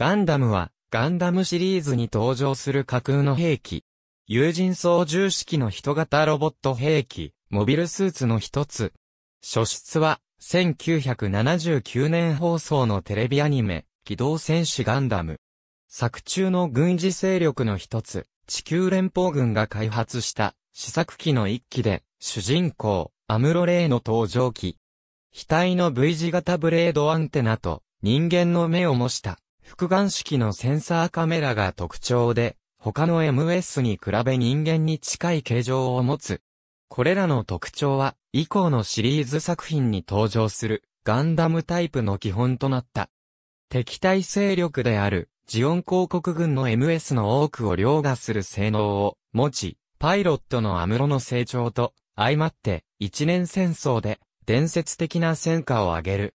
ガンダムは、ガンダムシリーズに登場する架空の兵器。有人操縦式の人型ロボット兵器、モビルスーツの一つ。初出は、1979年放送のテレビアニメ、機動戦士ガンダム。作中の軍事勢力の一つ、地球連邦軍が開発した試作機の一機で、主人公、アムロレイの登場機。額の V 字型ブレードアンテナと人間の目を模した複眼式のセンサーカメラが特徴で、他の MS に比べ人間に近い形状を持つ。これらの特徴は、以降のシリーズ作品に登場するガンダムタイプの基本となった。敵対勢力であるジオン広告軍の MS の多くを凌駕する性能を持ち、パイロットのアムロの成長と相まって一年戦争で伝説的な戦果を上げる。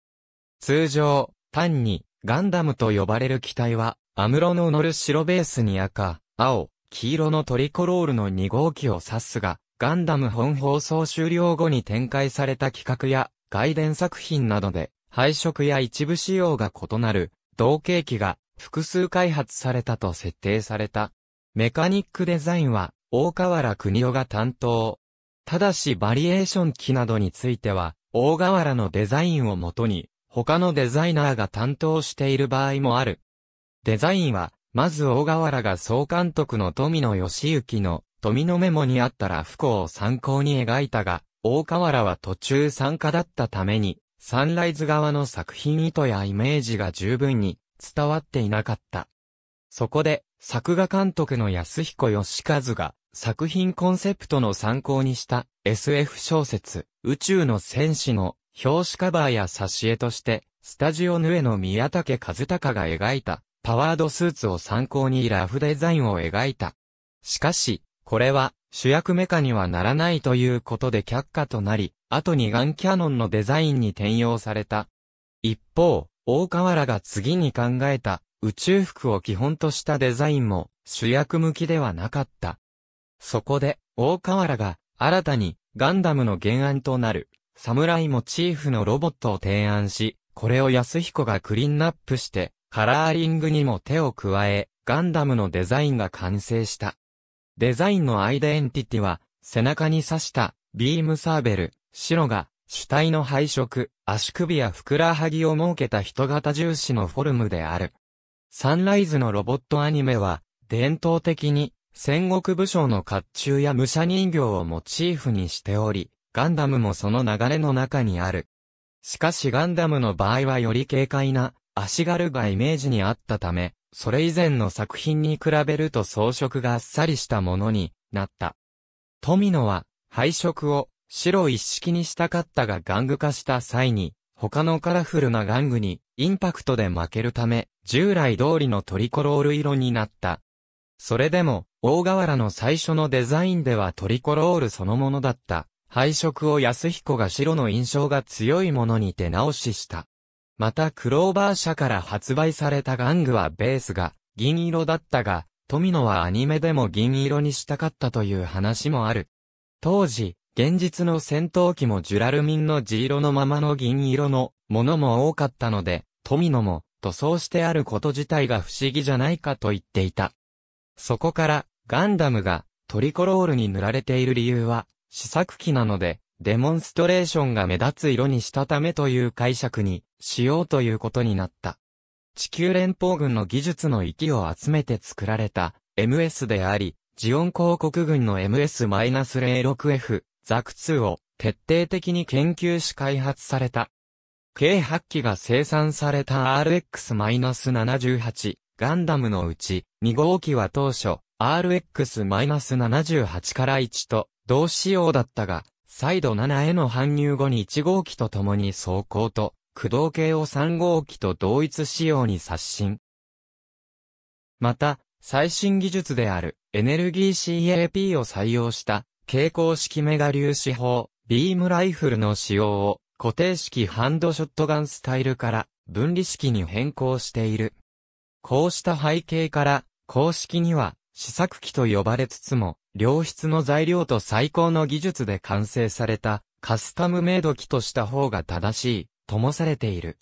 通常、単にガンダムと呼ばれる機体は、アムロの乗る白ベースに赤、青、黄色のトリコロールの2号機を指すが、ガンダム本放送終了後に展開された企画や外伝作品などで配色や一部仕様が異なる同型機が複数開発されたと設定された。メカニックデザインは大河原国夫が担当。ただしバリエーション機などについては大河原のデザインをもとに他のデザイナーが担当している場合もある。デザインは、まず大河原が総監督の富野義行の富のメモにあったら不幸を参考に描いたが、大河原は途中参加だったために、サンライズ側の作品意図やイメージが十分に伝わっていなかった。そこで、作画監督の安彦義和が作品コンセプトの参考にした SF 小説宇宙の戦士の表紙カバーや挿絵として、スタジオヌエの宮武和隆が描いた、パワードスーツを参考にラフデザインを描いた。しかし、これは、主役メカにはならないということで却下となり、後にガンキャノンのデザインに転用された。一方、大河原が次に考えた宇宙服を基本としたデザインも主役向きではなかった。そこで、大河原が新たにガンダムの原案となる侍モチーフのロボットを提案し、これを安彦がクリーンナップして、カラーリングにも手を加え、ガンダムのデザインが完成した。デザインのアイデンティティは、背中に刺したビームサーベル、白が主体の配色、足首やふくらはぎを設けた人型重視のフォルムである。サンライズのロボットアニメは、伝統的に戦国武将の甲冑や武者人形をモチーフにしており、ガンダムもその流れの中にある。しかしガンダムの場合はより軽快な足軽がイメージにあったため、それ以前の作品に比べると装飾があっさりしたものになった。富野は配色を白一式にしたかったが玩具化した際に、他のカラフルな玩具にインパクトで負けるため、従来通りのトリコロール色になった。それでも、大河原の最初のデザインではトリコロールそのものだった。配色を安彦が白の印象が強いものに手直しした。またクローバー社から発売された玩具はベースが銀色だったが、富野はアニメでも銀色にしたかったという話もある。当時、現実の戦闘機もジュラルミンの地色のままの銀色のものも多かったので、富野も塗装してあること自体が不思議じゃないかと言っていた。そこから、ガンダムがトリコロールに塗られている理由は、試作機なので、デモンストレーションが目立つ色にしたためという解釈にしようということになった。地球連邦軍の技術の域を集めて作られた MS であり、ジオン広告軍の MS-06F ザク2を徹底的に研究し開発された。計8機が生産された RX-78 ガンダムのうち2号機は当初 RX-78 から1と同仕様だったが、再度7への搬入後に1号機と共に走行と、駆動系を3号機と同一仕様に刷新。また、最新技術であるエネルギー CAP を採用した蛍光式メガ粒子砲、ビームライフルの使用を固定式ハンドショットガンスタイルから分離式に変更している。こうした背景から公式には試作機と呼ばれつつも良質の材料と最高の技術で完成されたカスタムメイド機とした方が正しい、ともされている。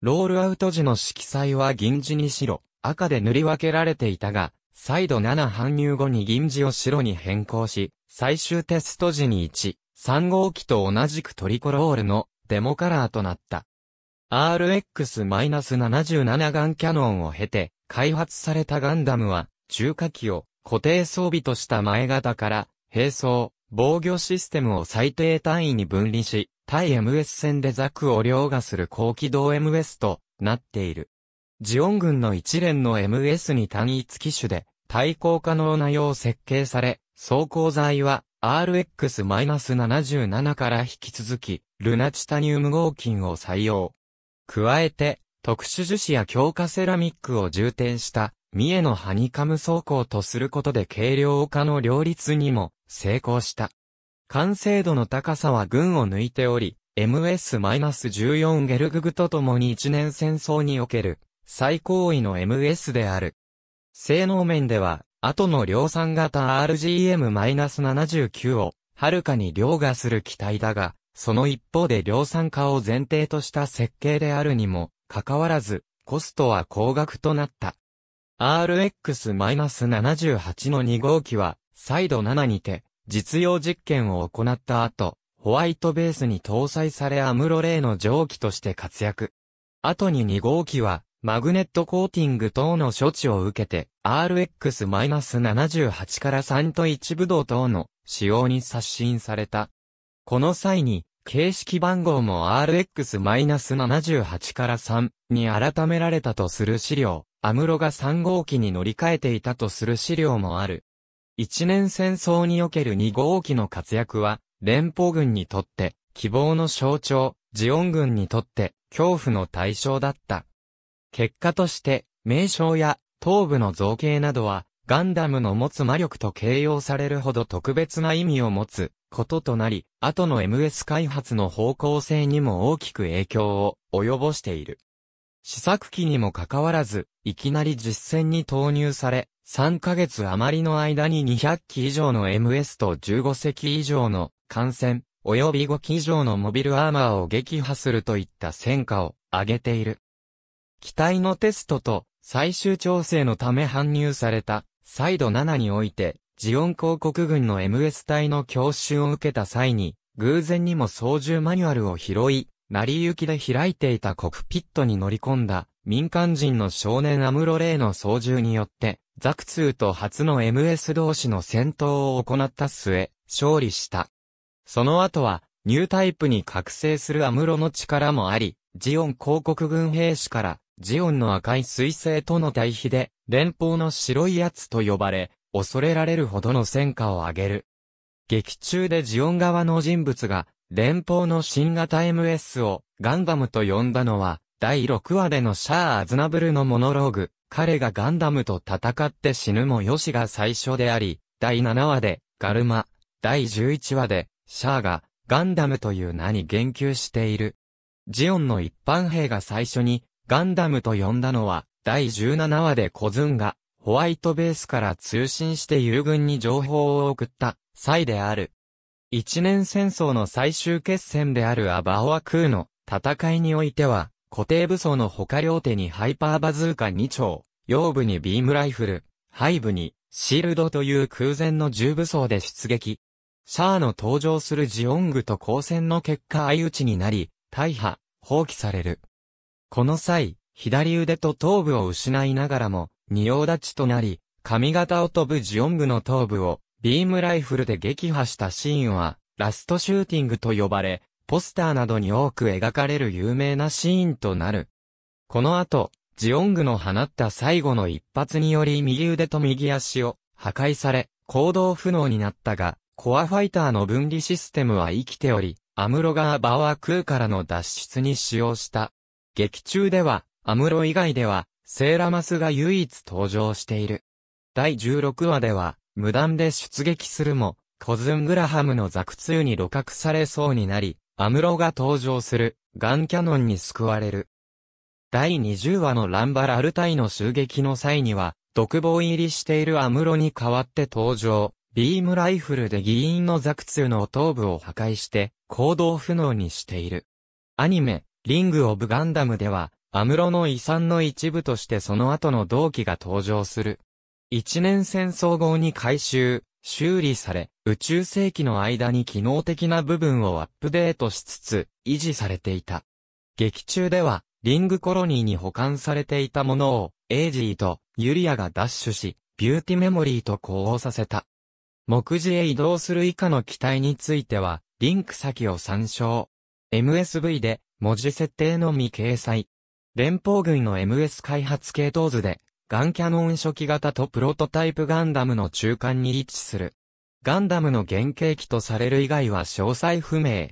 ロールアウト時の色彩は銀地に白、赤で塗り分けられていたが、再度7搬入後に銀地を白に変更し、最終テスト時に1、3号機と同じくトリコロールのデモカラーとなった。RX-77 ガンキャノンを経て、開発されたガンダムは、中華機を固定装備とした前型から、並走、防御システムを最低単位に分離し、対 MS 戦でザクを凌駕する高機動 MS となっている。ジオン軍の一連の MS に単一機種で対抗可能なよう設計され、走行材は RX-77 から引き続き、ルナチタニウム合金を採用。加えて、特殊樹脂や強化セラミックを充填した三重のハニカム走行とすることで軽量化の両立にも成功した。完成度の高さは群を抜いており、MS-14 ゲルググと共に一年戦争における最高位の MS である。性能面では、後の量産型 RGM-79 をはるかに凌駕する機体だが、その一方で量産化を前提とした設計であるにも、かかわらず、コストは高額となった。RX-78 の2号機は、再度7にて、実用実験を行った後、ホワイトベースに搭載されアムロレイの蒸気として活躍。後に2号機は、マグネットコーティング等の処置を受けて、RX-78 から3と1ブドウ等の使用に刷新された。この際に、形式番号も RX-78 から3に改められたとする資料。アムロが3号機に乗り換えていたとする資料もある。一年戦争における2号機の活躍は、連邦軍にとって希望の象徴、ジオン軍にとって恐怖の対象だった。結果として、名称や頭部の造形などは、ガンダムの持つ魔力と形容されるほど特別な意味を持つこととなり、後の MS 開発の方向性にも大きく影響を及ぼしている。試作機にもかかわらず、いきなり実戦に投入され、3ヶ月余りの間に200機以上の MS と15隻以上の艦船、及び5機以上のモビルアーマーを撃破するといった戦果を上げている。機体のテストと最終調整のため搬入された、サイド7において、ジオン広告軍の MS 隊の教習を受けた際に、偶然にも操縦マニュアルを拾い、成り行きで開いていたコクピットに乗り込んだ民間人の少年アムロレイの操縦によって、ザクツーと初の MS 同士の戦闘を行った末、勝利した。その後は、ニュータイプに覚醒するアムロの力もあり、ジオン広告軍兵士から、ジオンの赤い彗星との対比で、連邦の白いやつと呼ばれ、恐れられるほどの戦果を上げる。劇中でジオン側の人物が、連邦の新型 MS をガンダムと呼んだのは、第6話でのシャア・アズナブルのモノローグ、彼がガンダムと戦って死ぬもよしが最初であり、第7話でガルマ、第11話でシャアがガンダムという名に言及している。ジオンの一般兵が最初にガンダムと呼んだのは、第17話でコズンがホワイトベースから通信して友軍に情報を送った際である。一年戦争の最終決戦であるア・バオア・クーの戦いにおいては、固定武装の他両手にハイパーバズーカ2丁、腰部にビームライフル、背部にシールドという空前の重武装で出撃。シャアの搭乗するジオングと交戦の結果相打ちになり、大破、放棄される。この際、左腕と頭部を失いながらも、仁王立ちとなり、上方を飛ぶジオングの頭部をビームライフルで撃破したシーンは、ラストシューティングと呼ばれ、ポスターなどに多く描かれる有名なシーンとなる。この後、ジオングの放った最後の一発により右腕と右足を破壊され、行動不能になったが、コアファイターの分離システムは生きており、アムロがバワークーからの脱出に使用した。劇中では、アムロ以外では、セーラマスが唯一登場している。第16話では、無断で出撃するも、コズン・グラハムのザク IIに鹵獲されそうになり、アムロが搭乗する、ガンキャノンに救われる。第20話のランバ・ラル隊の襲撃の際には、独房入りしているアムロに代わって搭乗、ビームライフルでギーンのザク II の頭部を破壊して、行動不能にしている。アニメ、リングオブガンダムでは、アムロの遺産の一部としてその後の同機が登場する。一年戦争後に回収、修理され、宇宙世紀の間に機能的な部分をアップデートしつつ、維持されていた。劇中では、リングコロニーに保管されていたものを、エイジーとユリアがダッシュし、ビューティメモリーと呼応させた。目次へ移動する以下の機体については、リンク先を参照。MSV で、文字設定のみ掲載。連邦軍の MS 開発系統図で、ガンキャノン初期型とプロトタイプガンダムの中間に位置する。ガンダムの原型機とされる以外は詳細不明。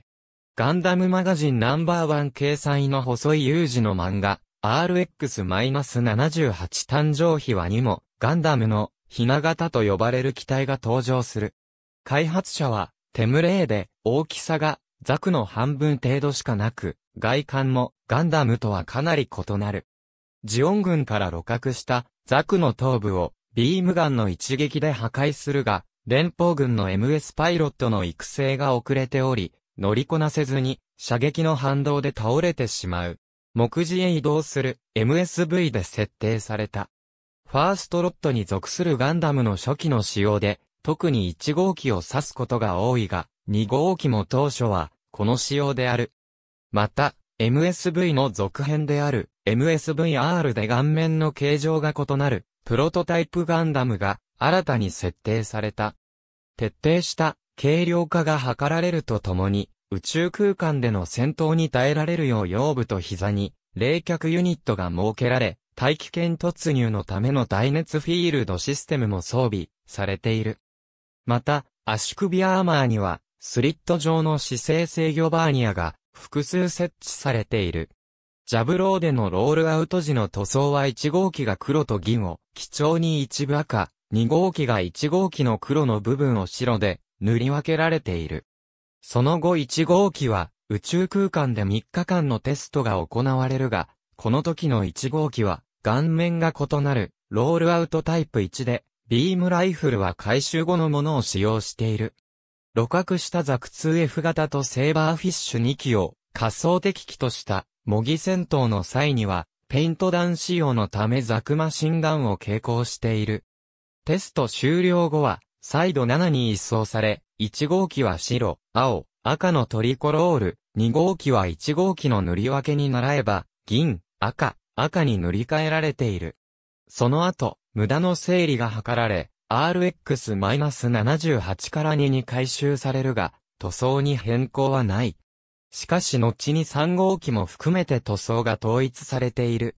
ガンダムマガジンナンバーワン掲載の細い有事の漫画、RX-78 誕生秘話にも、ガンダムの、ひな型と呼ばれる機体が登場する。開発者は、テムレーで、大きさが、ザクの半分程度しかなく、外観も、ガンダムとはかなり異なる。ジオン軍から露獲したザクの頭部をビームガンの一撃で破壊するが、連邦軍の MS パイロットの育成が遅れており、乗りこなせずに射撃の反動で倒れてしまう。目次へ移動する MSV で設定された。ファーストロットに属するガンダムの初期の仕様で、特に1号機を指すことが多いが、2号機も当初は、この仕様である。また、MSV の続編である MSVR で顔面の形状が異なるプロトタイプガンダムが新たに設定された。徹底した軽量化が図られるとともに宇宙空間での戦闘に耐えられるよう腰部と膝に冷却ユニットが設けられ大気圏突入のための耐熱フィールドシステムも装備されている。また足首アーマーにはスリット状の姿勢制御バーニアが複数設置されている。ジャブローでのロールアウト時の塗装は1号機が黒と銀を、基調に一部赤、2号機が1号機の黒の部分を白で塗り分けられている。その後1号機は宇宙空間で3日間のテストが行われるが、この時の1号機は顔面が異なるロールアウトタイプ1で、ビームライフルは改修後のものを使用している。鹵獲したザク 2F 型とセーバーフィッシュ2機を仮想敵機とした模擬戦闘の際には、ペイント弾仕様のためザクマシンガンを携行している。テスト終了後は、再度7に一掃され、1号機は白、青、赤のトリコロール、2号機は1号機の塗り分けに習えば、銀、赤、赤に塗り替えられている。その後、無駄の整理が図られ、RX-78 から2に回収されるが、塗装に変更はない。しかし後に3号機も含めて塗装が統一されている。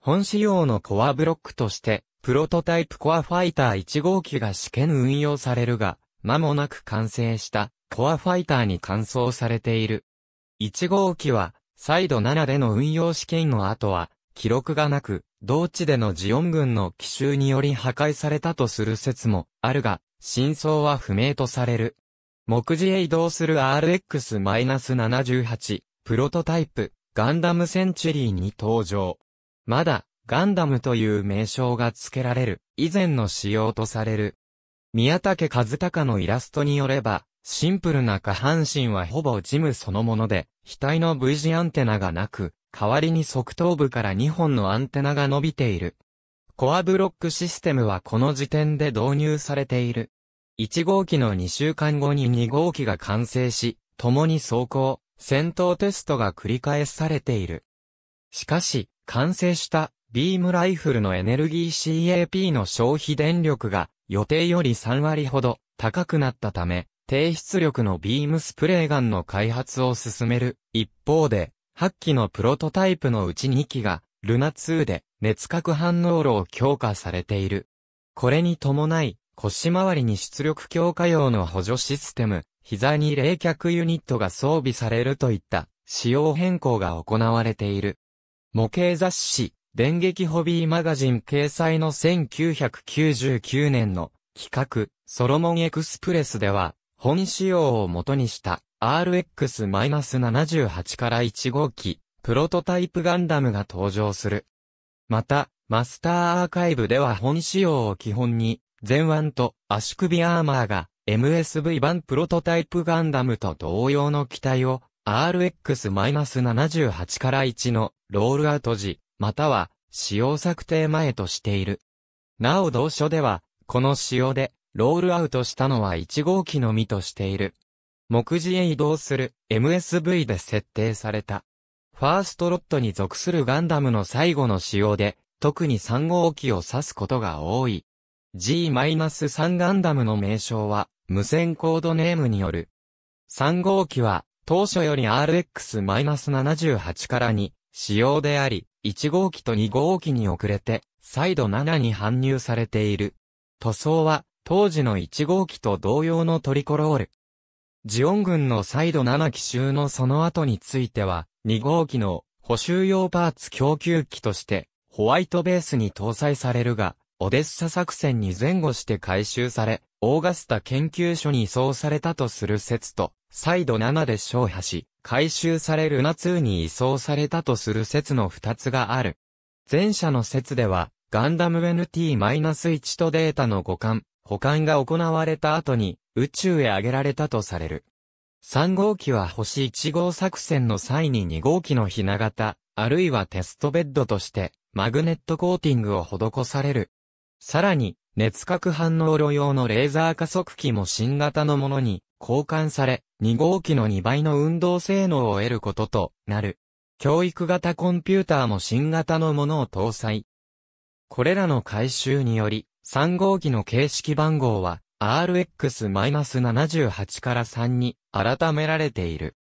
本仕様のコアブロックとして、プロトタイプコアファイター1号機が試験運用されるが、間もなく完成したコアファイターに換装されている。1号機は、再度7での運用試験の後は、記録がなく、同地でのジオン軍の奇襲により破壊されたとする説もあるが、真相は不明とされる。目次へ移動する RX-78 プロトタイプガンダムセンチュリーに登場。まだガンダムという名称が付けられる以前の仕様とされる。宮武和隆のイラストによれば、シンプルな下半身はほぼジムそのもので、額の V 字アンテナがなく、代わりに側頭部から2本のアンテナが伸びている。コアブロックシステムはこの時点で導入されている。1号機の2週間後に2号機が完成し、共に走行、戦闘テストが繰り返されている。しかし、完成したビームライフルのエネルギー CAP の消費電力が予定より3割ほど高くなったため、低出力のビームスプレーガンの開発を進める一方で、8機のプロトタイプのうち2機が、ルナ2で熱核反応炉を強化されている。これに伴い、腰回りに出力強化用の補助システム、膝に冷却ユニットが装備されるといった仕様変更が行われている。模型雑誌、電撃ホビーマガジン掲載の1999年の企画、ソロモンエクスプレスでは、本仕様を元にした RX-78 から1号機、プロトタイプガンダムが登場する。また、マスターアーカイブでは本仕様を基本に、前腕と足首アーマーが MSV 版プロトタイプガンダムと同様の機体を RX-78 から1のロールアウト時、または、使用策定前としている。なお同書では、この仕様で、ロールアウトしたのは1号機のみとしている。目次へ移動する MSV で設定された。ファーストロットに属するガンダムの最後の仕様で、特に3号機を指すことが多い。G-3 ガンダムの名称は、無線コードネームによる。3号機は、当初より RX-78 から2、仕様であり、1号機と2号機に遅れて、再度7に搬入されている。塗装は、当時の1号機と同様のトリコロール。ジオン軍の再度7機襲のその後については、2号機の補修用パーツ供給機として、ホワイトベースに搭載されるが、オデッサ作戦に前後して回収され、オーガスタ研究所に移送されたとする説と、再度7で消破し、回収されるナ2に移送されたとする説の2つがある。前者の説では、ガンダム NT-1 とデータの互換、保管が行われた後に、宇宙へ上げられたとされる。3号機は星1号作戦の際に2号機のひな型、あるいはテストベッドとして、マグネットコーティングを施される。さらに、熱核反応炉用のレーザー加速器も新型のものに交換され、2号機の2倍の運動性能を得ることとなる。教育型コンピューターも新型のものを搭載。これらの改修により、3号機の形式番号は RX-78 から3に改められている。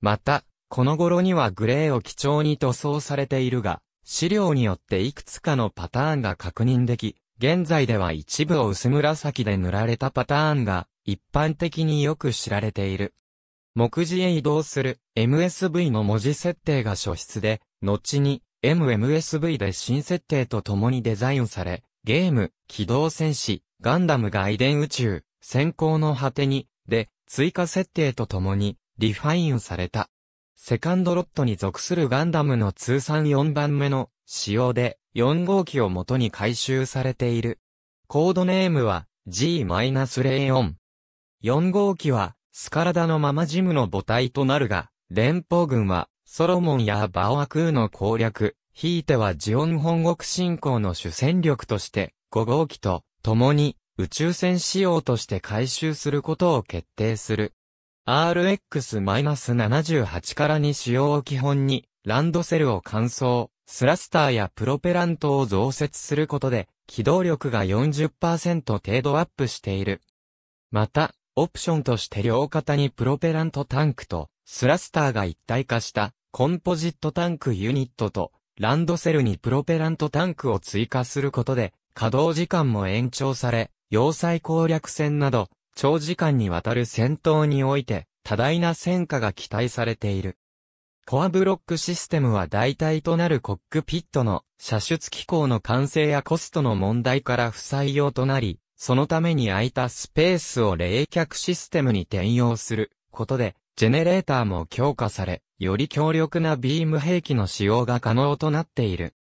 また、この頃にはグレーを基調に塗装されているが、資料によっていくつかのパターンが確認でき、現在では一部を薄紫で塗られたパターンが一般的によく知られている。目次へ移動する MSV の文字設定が初出で、後に MMSV で新設定と共にデザインされ、ゲーム、機動戦士、ガンダム外伝宇宙、先行の果てに、で、追加設定とともに、リファインされた。セカンドロットに属するガンダムの通算4番目の仕様で、4号機を元に回収されている。コードネームは G-04。4号機は、スカラダのままジムの母体となるが、連邦軍は、ソロモンやバオアクーの攻略、ひいてはジオン本国侵攻の主戦力として、5号機と共に宇宙船仕様として回収することを決定する。RX-78 から2仕様を基本に、ランドセルを乾燥、スラスターやプロペラントを増設することで、機動力が40%程度アップしている。また、オプションとして両肩にプロペラントタンクと、スラスターが一体化した、コンポジットタンクユニットと、ランドセルにプロペラントタンクを追加することで、稼働時間も延長され、要塞攻略戦など、長時間にわたる戦闘において、多大な戦果が期待されている。コアブロックシステムは代替となるコックピットの射出機構の完成やコストの問題から不採用となり、そのために空いたスペースを冷却システムに転用することで、ジェネレーターも強化され、より強力なビーム兵器の使用が可能となっている。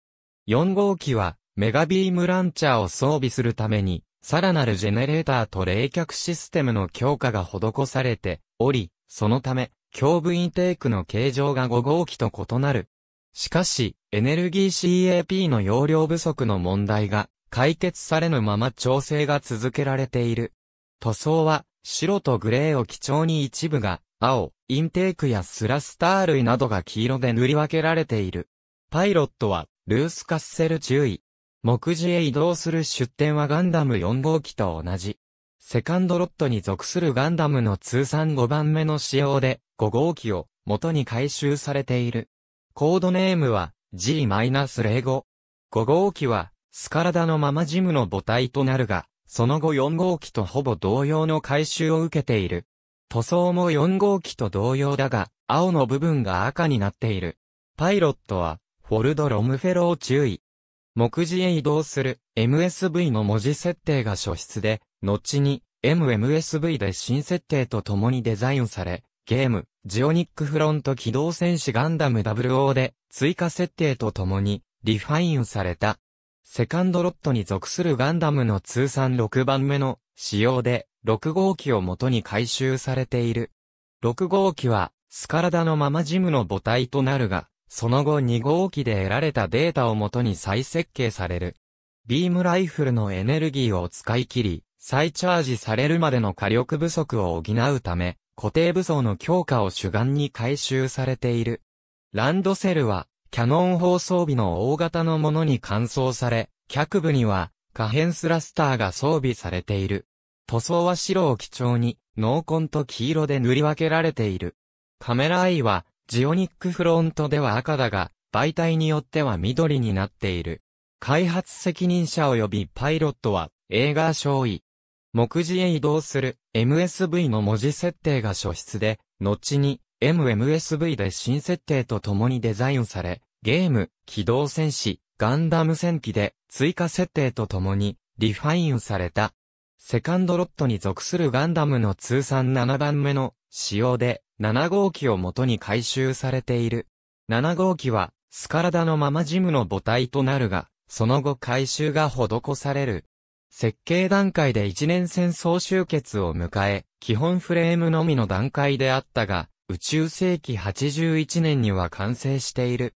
4号機はメガビームランチャーを装備するために、さらなるジェネレーターと冷却システムの強化が施されており、そのため、胸部インテークの形状が5号機と異なる。しかし、エネルギー CAP の容量不足の問題が解決されぬまま調整が続けられている。塗装は白とグレーを基調に一部が青、インテークやスラスター類などが黄色で塗り分けられている。パイロットはルースカッセル注意。目次へ移動する出展はガンダム4号機と同じ。セカンドロットに属するガンダムの通算5番目の仕様で5号機を元に回収されている。コードネームは G-05。5号機はスカラダのままジムの母体となるが、その後4号機とほぼ同様の回収を受けている。塗装も4号機と同様だが、青の部分が赤になっている。パイロットは、フォルド・ロムフェロー注意。目次へ移動する MSV の文字設定が初出で、後に MMSV で新設定と共にデザインされ、ゲーム、ジオニックフロント機動戦士ガンダム WO で追加設定と共にリファインされた。セカンドロットに属するガンダムの通算6番目の仕様で6号機を元に回収されている。6号機はスカラダのままジムの母体となるが、その後2号機で得られたデータをもとに再設計される。ビームライフルのエネルギーを使い切り、再チャージされるまでの火力不足を補うため、固定武装の強化を主眼に回収されている。ランドセルは、キャノン砲装備の大型のものに換装され、脚部には、可変スラスターが装備されている。塗装は白を基調に、濃紺と黄色で塗り分けられている。カメラアイは、ジオニックフロントでは赤だが、媒体によっては緑になっている。開発責任者及びパイロットは、映画少尉。目次へ移動する MSV の文字設定が初出で、後に MMSV で新設定と共にデザインされ、ゲーム、機動戦士、ガンダム戦機で追加設定と共にリファインされた。セカンドロットに属するガンダムの通算7番目の仕様で7号機を元に回収されている。7号機はスカラダのままジムの母体となるが、その後回収が施される。設計段階で一年戦争終結を迎え、基本フレームのみの段階であったが、宇宙世紀81年には完成している。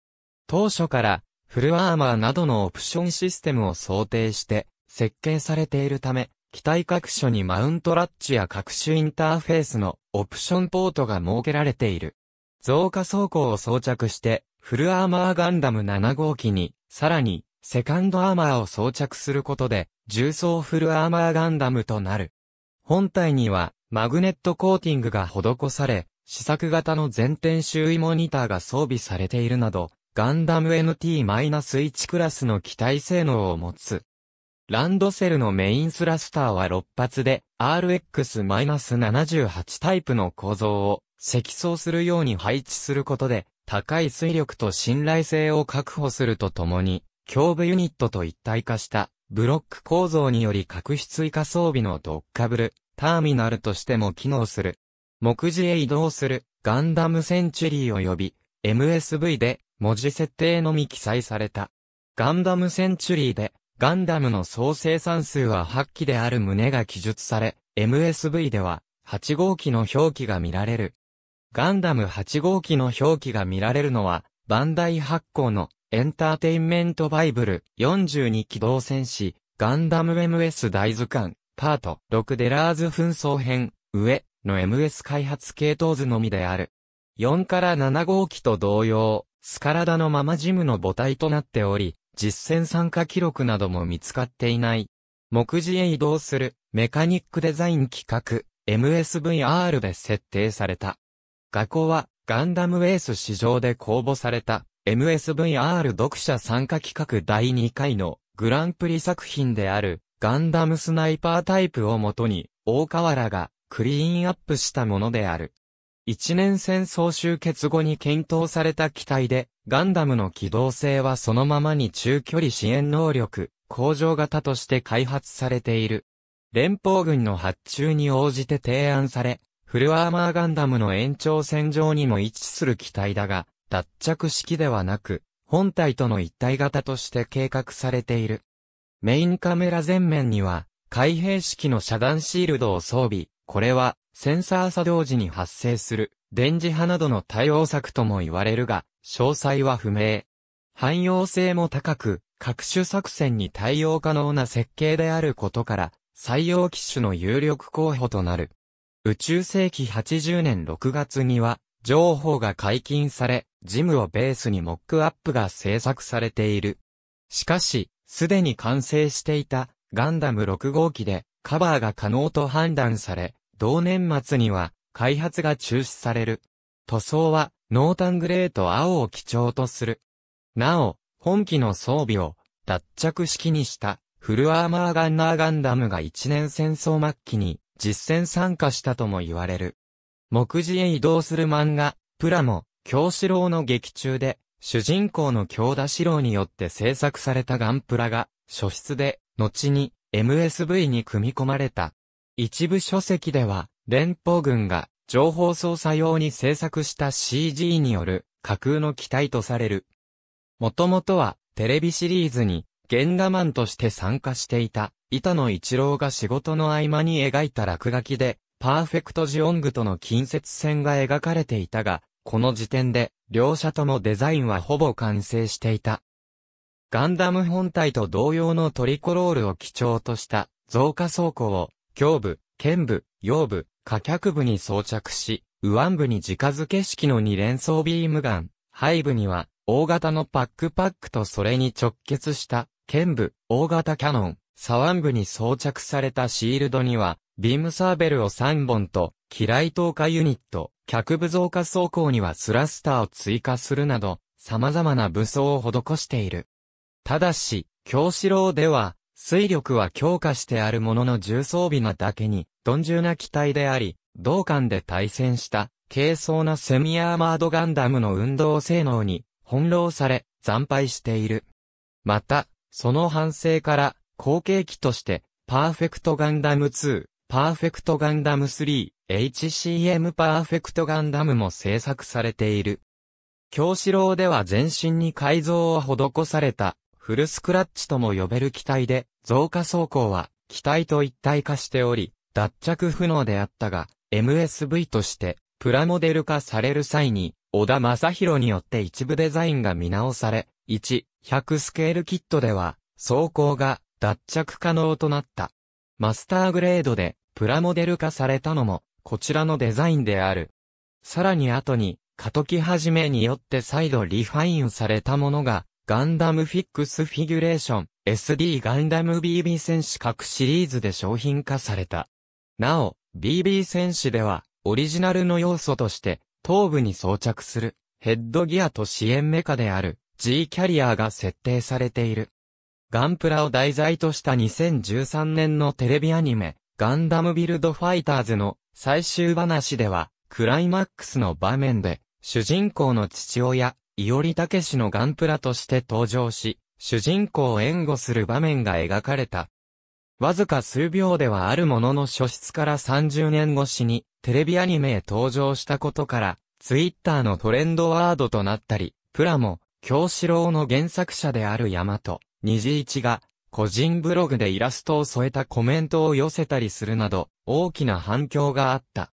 当初から、フルアーマーなどのオプションシステムを想定して設計されているため、機体各所にマウントラッチや各種インターフェースのオプションポートが設けられている。増加装甲を装着して、フルアーマーガンダム7号機に、さらに、セカンドアーマーを装着することで、重装フルアーマーガンダムとなる。本体には、マグネットコーティングが施され、試作型の全天周囲モニターが装備されているなど、ガンダム NT-1 クラスの機体性能を持つ。ランドセルのメインスラスターは6発で RX-78 タイプの構造を積層するように配置することで高い水力と信頼性を確保するとともに胸部ユニットと一体化したブロック構造により角質以下装備のドッカブル、ターミナルとしても機能する。目次へ移動するガンダムセンチュリー及び MSV で文字設定のみ記載された。ガンダムセンチュリーでガンダムの総生産数は8機である旨が記述され、MSV では8号機の表記が見られる。ガンダム8号機の表記が見られるのは、バンダイ発行のエンターテインメントバイブル42機動戦士、ガンダム MS 大図鑑、パート6デラーズ紛争編、上の MS 開発系統図のみである。4から7号機と同様、スカラダのままジムの母体となっており、実戦参加記録なども見つかっていない。目次へ移動するメカニックデザイン企画 MSVR で設定された。画工はガンダムエース市場で公募された MSVR 読者参加企画第2回のグランプリ作品であるガンダムスナイパータイプをもとに大河原がクリーンアップしたものである。一年戦争終結後に検討された機体で、ガンダムの機動性はそのままに中距離支援能力、向上型として開発されている。連邦軍の発注に応じて提案され、フルアーマーガンダムの延長線上にも位置する機体だが、脱着式ではなく、本体との一体型として計画されている。メインカメラ前面には、開閉式の遮断シールドを装備。これは、センサー作動時に発生する、電磁波などの対応策とも言われるが、詳細は不明。汎用性も高く、各種作戦に対応可能な設計であることから、採用機種の有力候補となる。宇宙世紀80年6月には、情報が解禁され、ジムをベースにモックアップが制作されている。しかし、すでに完成していたガンダム6号機でカバーが可能と判断され、同年末には開発が中止される。塗装は濃淡グレーと青を基調とする。なお、本機の装備を脱着式にしたフルアーマーガンナーガンダムが一年戦争末期に実戦参加したとも言われる。目次へ移動する漫画、プラモ、京志郎の劇中で、主人公の京田志郎によって制作されたガンプラが、初出で、後に MSV に組み込まれた。一部書籍では、連邦軍が情報操作用に制作した CG による架空の機体とされる。もともとはテレビシリーズに原画マンとして参加していた板野一郎が仕事の合間に描いた落書きでパーフェクトジオングとの近接線が描かれていたが、この時点で、両者ともデザインはほぼ完成していた。ガンダム本体と同様のトリコロールを基調とした増加装甲を胸部、肩部、腰部、下脚部に装着し、右腕部に直付け式の2連装ビームガン、背部には大型のパックパックとそれに直結した剣部、大型キャノン、左腕部に装着されたシールドには、ビームサーベルを3本と、機雷投下ユニット、脚部増加装甲にはスラスターを追加するなど、様々な武装を施している。ただし、京志郎では、水力は強化してあるものの重装備なだけに、鈍重な機体であり、同艦で対戦した、軽装なセミアーマードガンダムの運動性能に、翻弄され、惨敗している。また、その反省から、後継機として、パーフェクトガンダム2、パーフェクトガンダム3、HCM パーフェクトガンダムも製作されている。京志郎では全身に改造を施された、フルスクラッチとも呼べる機体で、増加走行は、機体と一体化しており、脱着不能であったが、MSV として、プラモデル化される際に、小田正宏によって一部デザインが見直され、1、100スケールキットでは、走行が脱着可能となった。マスターグレードで、プラモデル化されたのも、こちらのデザインである。さらに後に、過渡期始めによって再度リファインされたものが、ガンダムフィックスフィギュレーション、SD ガンダム BB 戦士各シリーズで商品化された。なお、BB 戦士では、オリジナルの要素として、頭部に装着する、ヘッドギアと支援メカである、G キャリアが設定されている。ガンプラを題材とした2013年のテレビアニメ、ガンダムビルドファイターズの最終話では、クライマックスの場面で、主人公の父親、伊織武氏のガンプラとして登場し、主人公を援護する場面が描かれた。わずか数秒ではあるものの初出から30年越しにテレビアニメへ登場したことから、ツイッターのトレンドワードとなったり、プラモ、京志郎の原作者である山と、虹一が、個人ブログでイラストを添えたコメントを寄せたりするなど、大きな反響があった。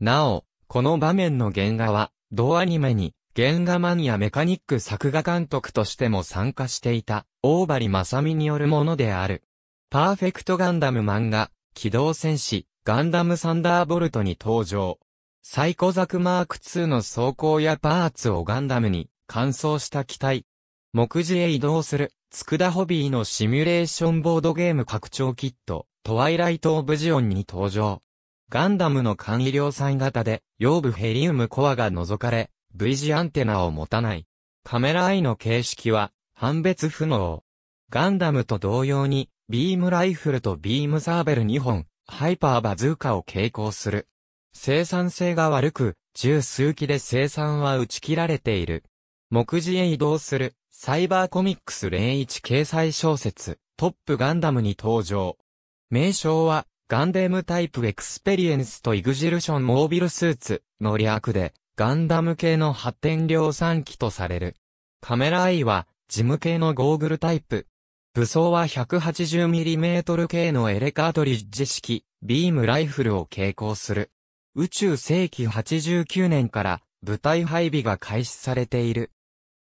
なお、この場面の原画は、同アニメに、原画マンやメカニック作画監督としても参加していた、大張正美によるものである。パーフェクトガンダム漫画、機動戦士、ガンダムサンダーボルトに登場。サイコザクマーク2の装甲やパーツをガンダムに乾燥した機体。目次へ移動する、ツクダホビーのシミュレーションボードゲーム拡張キット、トワイライト・オブ・ジオンに登場。ガンダムの簡易量産型で、腰部ヘリウムコアが除かれ、V 字アンテナを持たない。カメラアイの形式は、判別不能。ガンダムと同様に、ビームライフルとビームサーベル2本、ハイパーバズーカを携行する。生産性が悪く、十数機で生産は打ち切られている。目次へ移動する、サイバーコミックス01掲載小説、トップガンダムに登場。名称は、 Gundam Type Experience と Exertion Mobile Suit の略で、ガンダム系の発展量産機とされる。カメラアイは、ジム系のゴーグルタイプ。武装は 180mm 系の E カートリッジ式、ビームライフルを携行する。宇宙世紀89年から部隊配備が開始されている。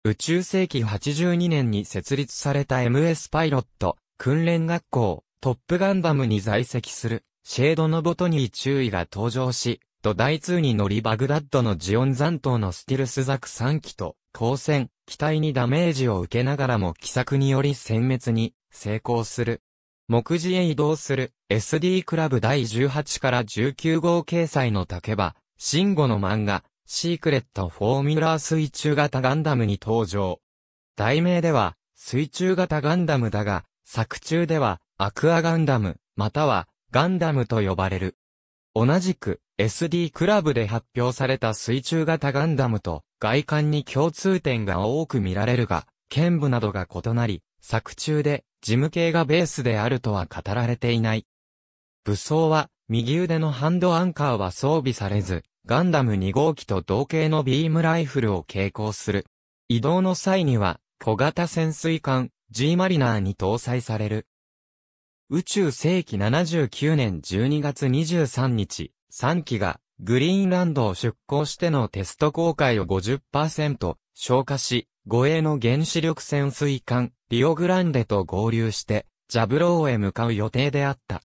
宇宙世紀82年に設立された MS パイロット訓練学校トップガンダムに在籍するシェードのボトニー中尉が登場し、ド・ダイ2に乗りバグダッドのジオン残党のステルスザク3機と交戦、機体にダメージを受けながらも奇策により殲滅に成功する。目次へ移動する？SD クラブ第18から19号掲載の竹場、ンゴの漫画、シークレットフォーミュラー水中型ガンダムに登場。題名では、水中型ガンダムだが、作中では、アクアガンダム、または、ガンダムと呼ばれる。同じく、SD クラブで発表された水中型ガンダムと、外観に共通点が多く見られるが、剣部などが異なり、作中で事務系がベースであるとは語られていない。武装は、右腕のハンドアンカーは装備されず、ガンダム2号機と同型のビームライフルを携行する。移動の際には、小型潜水艦、G マリナーに搭載される。宇宙世紀79年12月23日、3機がグリーンランドを出港してのテスト航海を50%消化し、護衛の原子力潜水艦、リオグランデと合流して、ジャブローへ向かう予定であった。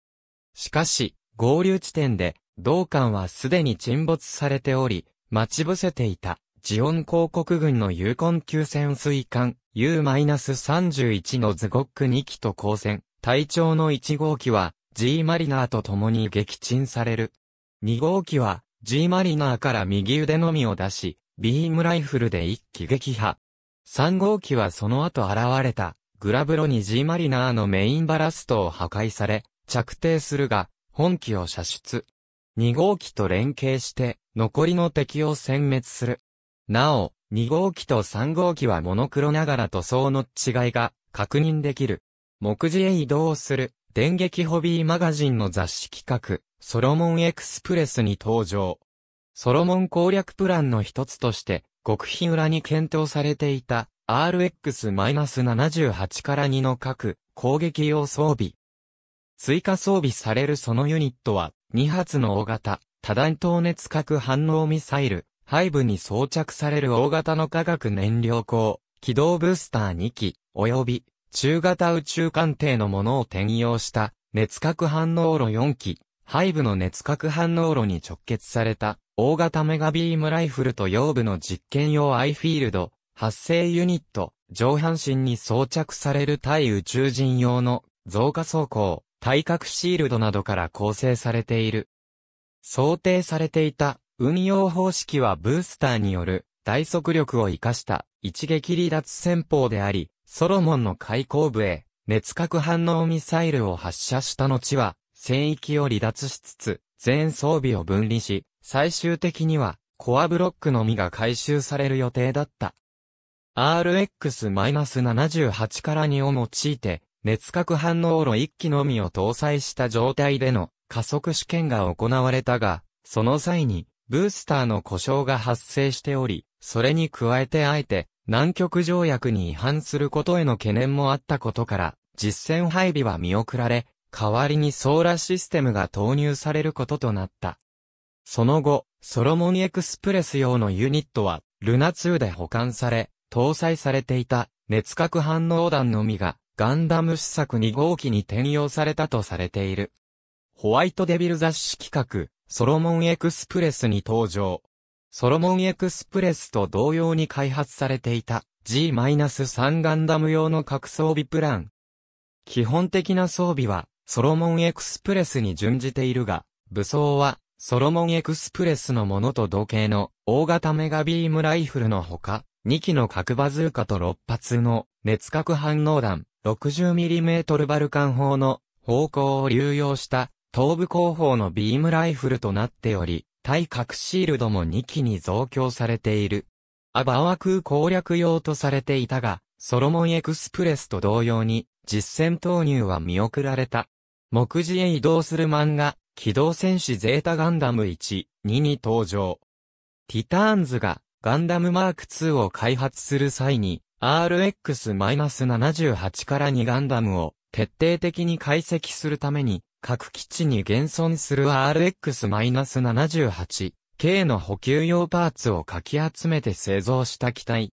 しかし、合流地点で、同艦はすでに沈没されており、待ち伏せていた、ジオン広告軍のユーコン級潜水艦、U-31 のズゴック2機と交戦、隊長の1号機は、G マリナーと共に撃沈される。2号機は、G マリナーから右腕のみを出し、ビームライフルで一気撃破。3号機はその後現れた、グラブロに G マリナーのメインバラストを破壊され、着底するが、本機を射出。2号機と連携して、残りの敵を殲滅する。なお、2号機と3号機はモノクロながら塗装の違いが確認できる。目次へ移動する、電撃ホビーマガジンの雑誌企画、ソロモンエクスプレスに登場。ソロモン攻略プランの一つとして、極秘裏に検討されていた。RX-78 から2の各攻撃用装備。追加装備されるそのユニットは、2発の大型、多弾頭熱核反応ミサイル、背部に装着される大型の化学燃料鋼、機動ブースター2機、及び、中型宇宙艦艇のものを転用した、熱核反応炉4機、背部の熱核反応炉に直結された、大型メガビームライフルと腰部の実験用アイフィールド、発生ユニット、上半身に装着される対宇宙人用の増加装甲、対角シールドなどから構成されている。想定されていた運用方式はブースターによる大速力を活かした一撃離脱戦法であり、ソロモンの開口部へ熱核反応ミサイルを発射した後は、戦域を離脱しつつ、全装備を分離し、最終的には、コアブロックのみが回収される予定だった。RX-78 から2を用いて、熱核反応炉1機のみを搭載した状態での加速試験が行われたが、その際に、ブースターの故障が発生しており、それに加えてあえて、南極条約に違反することへの懸念もあったことから、実戦配備は見送られ、代わりにソーラシステムが投入されることとなった。その後、ソロモンエクスプレス用のユニットは、ルナ2で保管され、搭載されていた熱核反応弾のみがガンダム試作2号機に転用されたとされている。ホワイトデビル雑誌企画、ソロモンエクスプレスに登場。ソロモンエクスプレスと同様に開発されていた G-3 ガンダム用の核装備プラン。基本的な装備はソロモンエクスプレスに準じているが、武装はソロモンエクスプレスのものと同型の大型メガビームライフルのほか、2機の核バズーカと6発の熱核反応弾 60mm バルカン砲の砲口を流用した頭部後方のビームライフルとなっており、耐核シールドも2機に増強されている。ア・バオア・クー攻略用とされていたが、ソロモンエクスプレスと同様に実戦投入は見送られた。目次へ移動する漫画、機動戦士ゼータガンダム1、2に登場。ティターンズがガンダムマーク2を開発する際に RX-78 から2ガンダムを徹底的に解析するために各基地に現存する RX-78、K の補給用パーツをかき集めて製造した機体。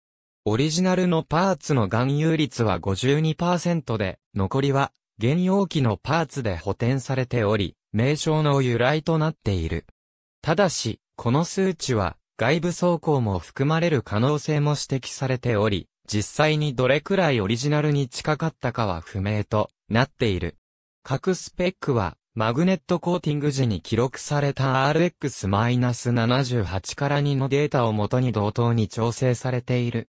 オリジナルのパーツの含有率は52%で、残りは原用機のパーツで補填されており、名称の由来となっている。ただし、この数値は外部走行も含まれる可能性も指摘されており、実際にどれくらいオリジナルに近かったかは不明となっている。各スペックは、マグネットコーティング時に記録された RX-78 から2のデータを元に同等に調整されている。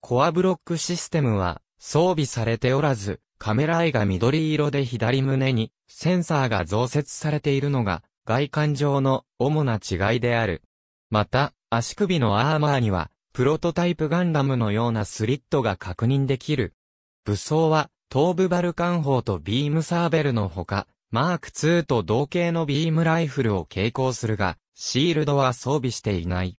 コアブロックシステムは装備されておらず、カメラアイが緑色で左胸にセンサーが増設されているのが外観上の主な違いである。また、足首のアーマーにはプロトタイプガンダムのようなスリットが確認できる。武装は頭部バルカン砲とビームサーベルのほか、マーク2と同型のビームライフルを携行するが、シールドは装備していない。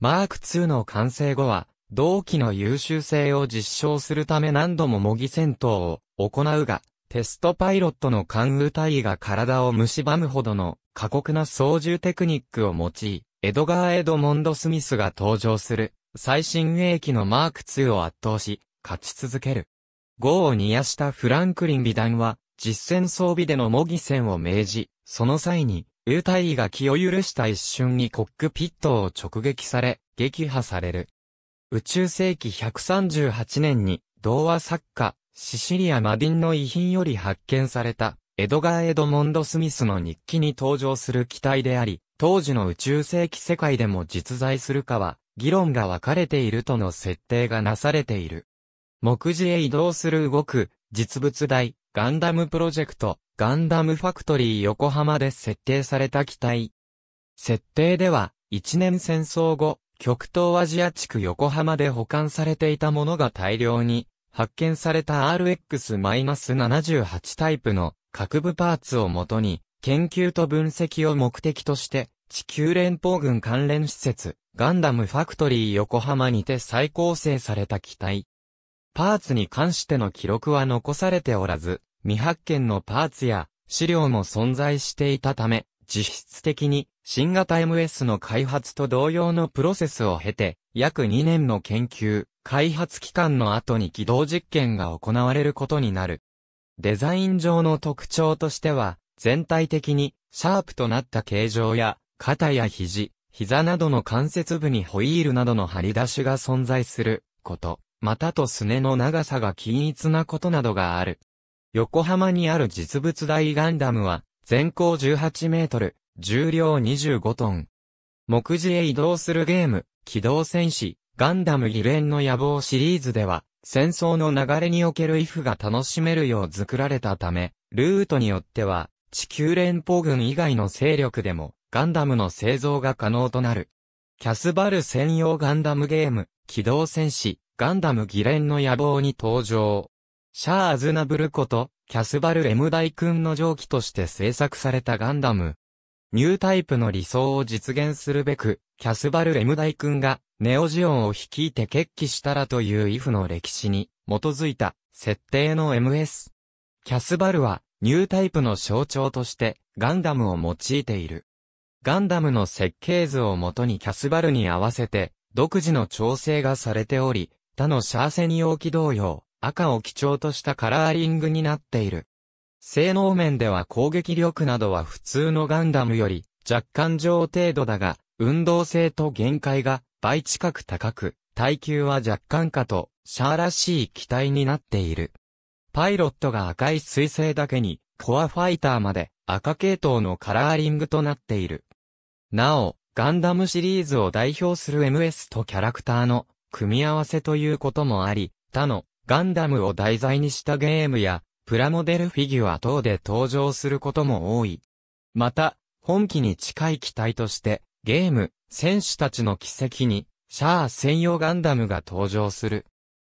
マーク2の完成後は、同機の優秀性を実証するため何度も模擬戦闘を行うが、テストパイロットの関羽隊が体を蝕むほどの過酷な操縦テクニックを用い、エドガー・エドモンド・スミスが登場する最新鋭機のマーク2を圧倒し、勝ち続ける。豪を煮やしたフランクリン美談は、実戦装備での模擬戦を命じ、その際に、ウータイが気を許した一瞬にコックピットを直撃され、撃破される。宇宙世紀138年に、童話作家、シシリア・マディンの遺品より発見された、エドガー・エドモンド・スミスの日記に登場する機体であり、当時の宇宙世紀世界でも実在するかは、議論が分かれているとの設定がなされている。目次へ移動する動く、実物大、ガンダムプロジェクト、ガンダムファクトリー横浜で設定された機体。設定では、一年戦争後、極東アジア地区横浜で保管されていたものが大量に発見された RX-78 タイプの各部パーツをもとに研究と分析を目的として地球連邦軍関連施設ガンダムファクトリー横浜にて再構成された機体。パーツに関しての記録は残されておらず、未発見のパーツや資料も存在していたため、実質的に新型 MS の開発と同様のプロセスを経て、約2年の研究、開発期間の後に起動実験が行われることになる。デザイン上の特徴としては、全体的にシャープとなった形状や、肩や肘、膝などの関節部にホイールなどの張り出しが存在すること。またとすねの長さが均一なことなどがある。横浜にある実物大ガンダムは、全高18メートル、重量25トン。目次へ移動するゲーム、機動戦士、ガンダム議連の野望シリーズでは、戦争の流れにおけるイフが楽しめるよう作られたため、ルートによっては、地球連邦軍以外の勢力でも、ガンダムの製造が可能となる。キャスバル専用ガンダムゲーム、機動戦士、ガンダム議連の野望に登場。シャア・アズナブルこと、キャスバル・エムダイ君の蒸気として制作されたガンダム。ニュータイプの理想を実現するべく、キャスバル・エムダイ君が、ネオジオンを率いて決起したらというイフの歴史に基づいた設定の MS。キャスバルはニュータイプの象徴としてガンダムを用いている。ガンダムの設計図をもとにキャスバルに合わせて独自の調整がされており、他のシャーセニオ機同様、赤を基調としたカラーリングになっている。性能面では攻撃力などは普通のガンダムより若干上程度だが、運動性と限界が倍近く高く、耐久は若干かと、シャーらしい機体になっている。パイロットが赤い水星だけに、コアファイターまで赤系統のカラーリングとなっている。なお、ガンダムシリーズを代表する MS とキャラクターの組み合わせということもあり、他のガンダムを題材にしたゲームやプラモデルフィギュア等で登場することも多い。また、本機に近い機体として、ゲーム、戦士たちの奇跡に、シャア専用ガンダムが登場する。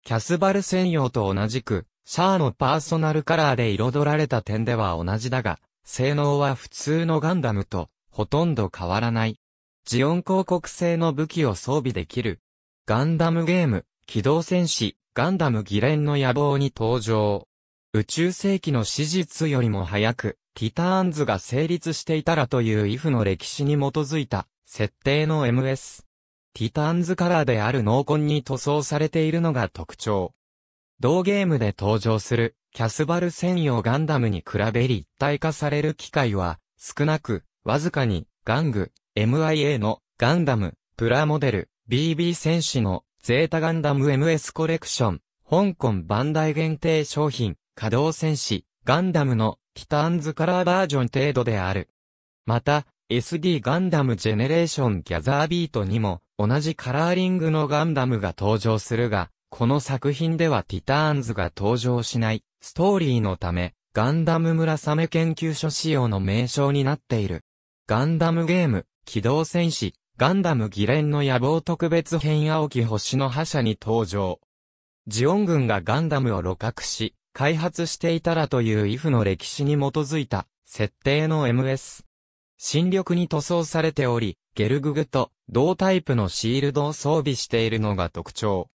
キャスバル専用と同じく、シャアのパーソナルカラーで彩られた点では同じだが、性能は普通のガンダムとほとんど変わらない。ジオン広告製の武器を装備できる。ガンダムゲーム、機動戦士、ガンダム議連の野望に登場。宇宙世紀の史実よりも早く、ティターンズが成立していたらというイフの歴史に基づいた、設定の MS。ティターンズカラーである濃紺に塗装されているのが特徴。同ゲームで登場する、キャスバル専用ガンダムに比べ立体化される機会は、少なく、わずかに、ガング、MIA のガンダム、プラモデル、BB 戦士のゼータガンダム MS コレクション、香港バンダイ限定商品、稼働戦士、ガンダムのティターンズカラーバージョン程度である。また、SD ガンダムジェネレーションギャザービートにも同じカラーリングのガンダムが登場するが、この作品ではティターンズが登場しないストーリーのため、ガンダム村雨研究所仕様の名称になっている。ガンダムゲーム、機動戦士、ガンダム議連の野望特別編青き星の覇者に登場。ジオン軍がガンダムを露獲し、開発していたらというイフの歴史に基づいた、設定の MS。新緑に塗装されており、ゲルググと同タイプのシールドを装備しているのが特徴。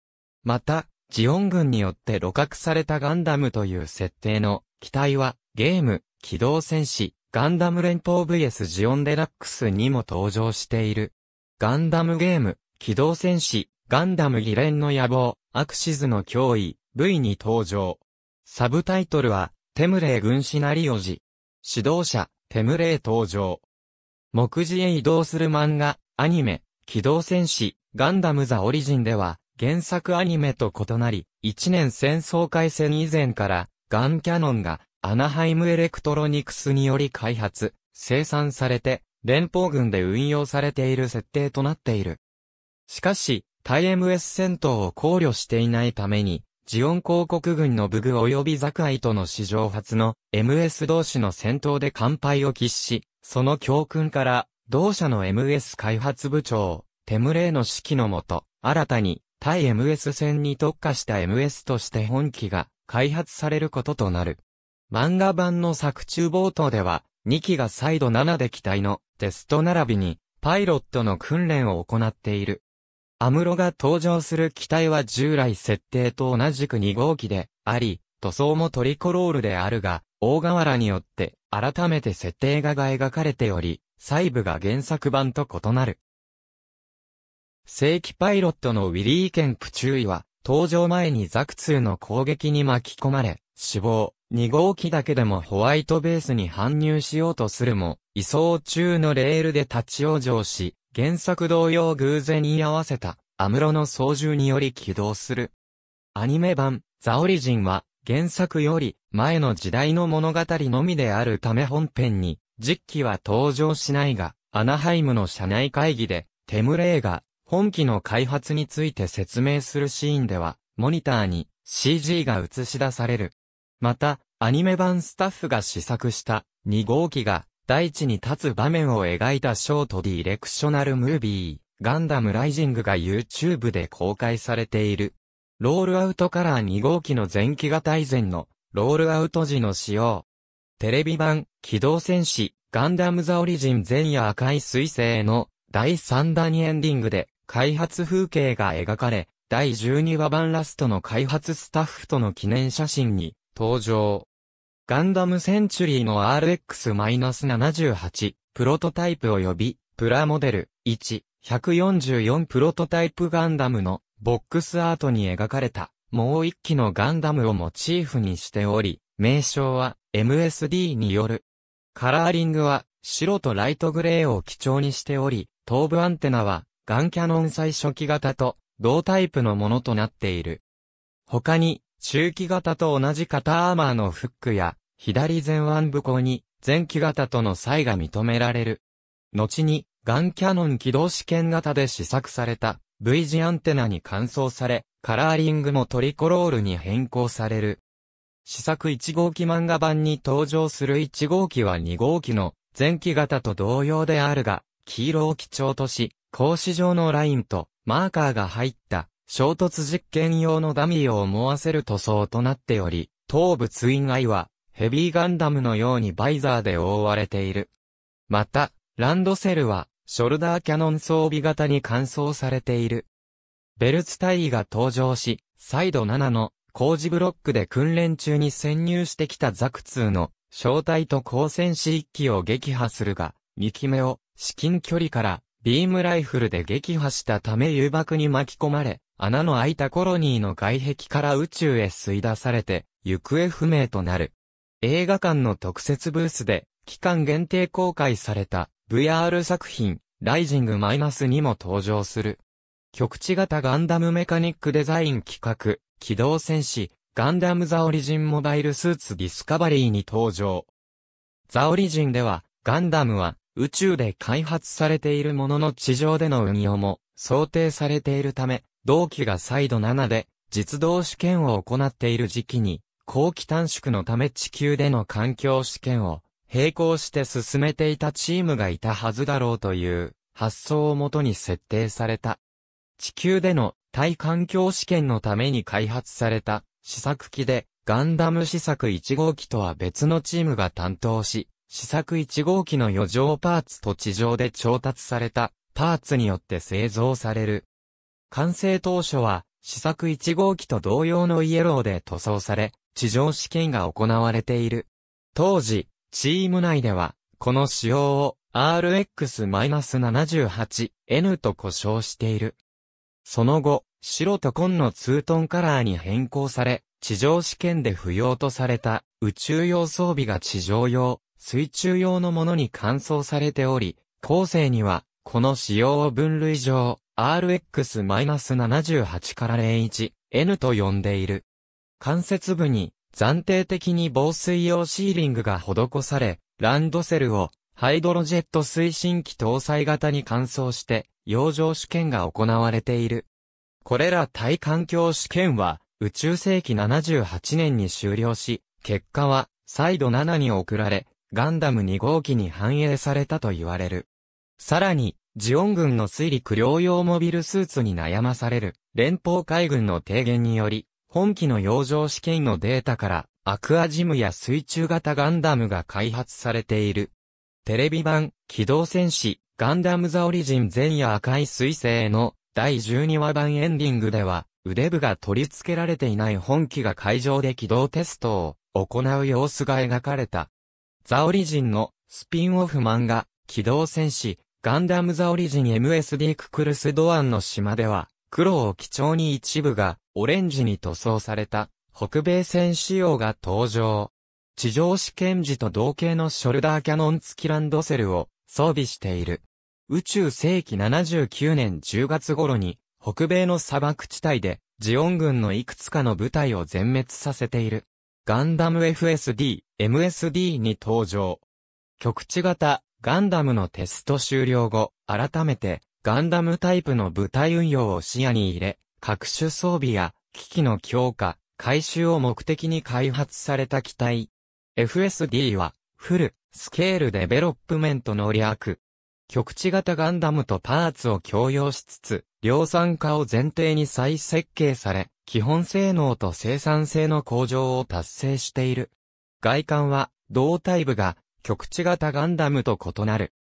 また、ジオン軍によって露獲されたガンダムという設定の機体はゲーム、機動戦士、ガンダム連邦 VS ジオンデラックスにも登場している。ガンダムゲーム、機動戦士、ガンダムギレンの野望、アクシズの脅威、V に登場。サブタイトルは、テムレイ軍師なりおじ。指導者、テムレイ登場。目次へ移動する漫画、アニメ、機動戦士、ガンダムザオリジンでは、原作アニメと異なり、一年戦争開戦以前から、ガンキャノンが、アナハイムエレクトロニクスにより開発、生産されて、連邦軍で運用されている設定となっている。しかし、対 MS 戦闘を考慮していないために、ジオン広告軍の武具及びザクアイとの史上初の MS 同士の戦闘で乾杯を喫し、その教訓から、同社の MS 開発部長、テムレイの指揮のもと、新たに対 MS 戦に特化した MS として本機が開発されることとなる。漫画版の作中冒頭では、2機が再度7で機体のテスト並びにパイロットの訓練を行っている。アムロが登場する機体は従来設定と同じく2号機であり、塗装もトリコロールであるが、大河原によって改めて設定画が描かれており、細部が原作版と異なる。正規パイロットのウィリー・ケンプ注意は、登場前にザク2の攻撃に巻き込まれ、死亡、2号機だけでもホワイトベースに搬入しようとするも、移送中のレールで立ち往生し、原作同様偶然に合わせた、アムロの操縦により起動する。アニメ版、ザオリジンは、原作より前の時代の物語のみであるため本編に、実機は登場しないが、アナハイムの社内会議で、テムレイが、本機の開発について説明するシーンでは、モニターに CG が映し出される。また、アニメ版スタッフが試作した2号機が大地に立つ場面を描いたショートディレクショナルムービー、ガンダムライジングが YouTube で公開されている。ロールアウトカラー2号機の前期型以前のロールアウト時の使用。テレビ版、機動戦士、ガンダムザオリジン前夜赤い彗星の第3弾エンディングで開発風景が描かれ、第12話版ラストの開発スタッフとの記念写真に登場。ガンダムセンチュリーの RX-78 プロトタイプ及びプラモデル1 144プロトタイプガンダムのボックスアートに描かれたもう一機のガンダムをモチーフにしており、名称は MSD による。カラーリングは白とライトグレーを基調にしており、頭部アンテナはガンキャノン最初期型と同タイプのものとなっている。他に中期型と同じ型アーマーのフックや、左前腕部口に前期型との差異が認められる。後に、ガンキャノン起動試験型で試作された V 字アンテナに換装され、カラーリングもトリコロールに変更される。試作1号機漫画版に登場する1号機は2号機の前期型と同様であるが、黄色を基調とし、格子状のラインとマーカーが入った衝突実験用のダミーを思わせる塗装となっており、頭部ツインアイはヘビーガンダムのようにバイザーで覆われている。また、ランドセルはショルダーキャノン装備型に換装されている。ベルツ隊員が登場し、サイド7の工事ブロックで訓練中に潜入してきたザク2の正体と光線士1機を撃破するが、2機目を至近距離からビームライフルで撃破したため誘爆に巻き込まれ、穴の開いたコロニーの外壁から宇宙へ吸い出されて、行方不明となる。映画館の特設ブースで、期間限定公開された VR 作品、ライジング -2 も登場する。局地型ガンダムメカニックデザイン企画、機動戦士、ガンダムザオリジンモバイルスーツディスカバリーに登場。ザオリジンでは、ガンダムは宇宙で開発されているものの地上での運用も想定されているため、同期が再度7で実動試験を行っている時期に、後期短縮のため地球での環境試験を並行して進めていたチームがいたはずだろうという発想をもとに設定された。地球での対環境試験のために開発された試作機でガンダム試作1号機とは別のチームが担当し、試作1号機の余剰パーツと地上で調達されたパーツによって製造される。完成当初は、試作1号機と同様のイエローで塗装され、地上試験が行われている。当時、チーム内では、この仕様を RX-78N と呼称している。その後、白と紺のツートンカラーに変更され、地上試験で不要とされた宇宙用装備が地上用、水中用のものに換装されており、後世には、この仕様を分類上、RX-78 から 01N と呼んでいる。関節部に暫定的に防水用シーリングが施され、ランドセルをハイドロジェット推進機搭載型に換装して、洋上試験が行われている。これら対環境試験は、宇宙世紀78年に終了し、結果は、再度7に送られ、ガンダム2号機に反映されたと言われる。さらに、ジオン軍の水陸両用モビルスーツに悩まされる、連邦海軍の提言により、本機の洋上試験のデータから、アクアジムや水中型ガンダムが開発されている。テレビ版、機動戦士、ガンダムザオリジン前夜赤い彗星の第12話版エンディングでは、腕部が取り付けられていない本機が海上で起動テストを行う様子が描かれた。ザオリジンのスピンオフ漫画、機動戦士、ガンダムザオリジン MSD ククルスドアンの島では、黒を基調に一部がオレンジに塗装された北米戦仕様が登場。地上試験時と同型のショルダーキャノン付きランドセルを装備している。宇宙世紀79年10月頃に、北米の砂漠地帯で、ジオン軍のいくつかの部隊を全滅させている。ガンダム FSD、MSD に登場。局地型、ガンダムのテスト終了後、改めて、ガンダムタイプの部隊運用を視野に入れ、各種装備や、機器の強化、改修を目的に開発された機体。FSD は、 Full Scale Development の略。局地型ガンダムとパーツを共用しつつ、量産化を前提に再設計され、基本性能と生産性の向上を達成している。外観は、胴体部が、局地型ガンダムと異なる。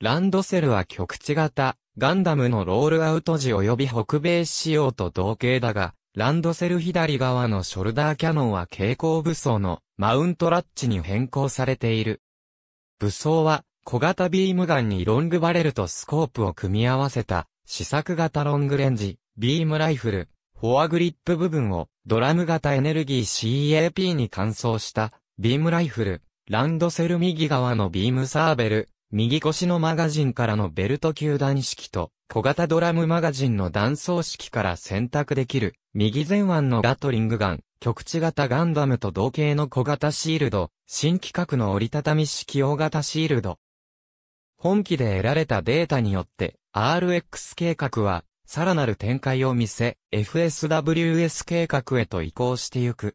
ランドセルは局地型、ガンダムのロールアウト時及び北米仕様と同型だが、ランドセル左側のショルダーキャノンは携行武装のマウントラッチに変更されている。武装は小型ビームガンにロングバレルとスコープを組み合わせた試作型ロングレンジ、ビームライフル、フォアグリップ部分をドラム型エネルギー CAP に換装したビームライフル、ランドセル右側のビームサーベル、右腰のマガジンからのベルト球弾式と小型ドラムマガジンの弾倉式から選択できる、右前腕のガトリングガン、局地型ガンダムと同型の小型シールド、新規格の折りたたみ式大型シールド。本機で得られたデータによって、RX 計画は、さらなる展開を見せ、FSWS 計画へと移行してゆく。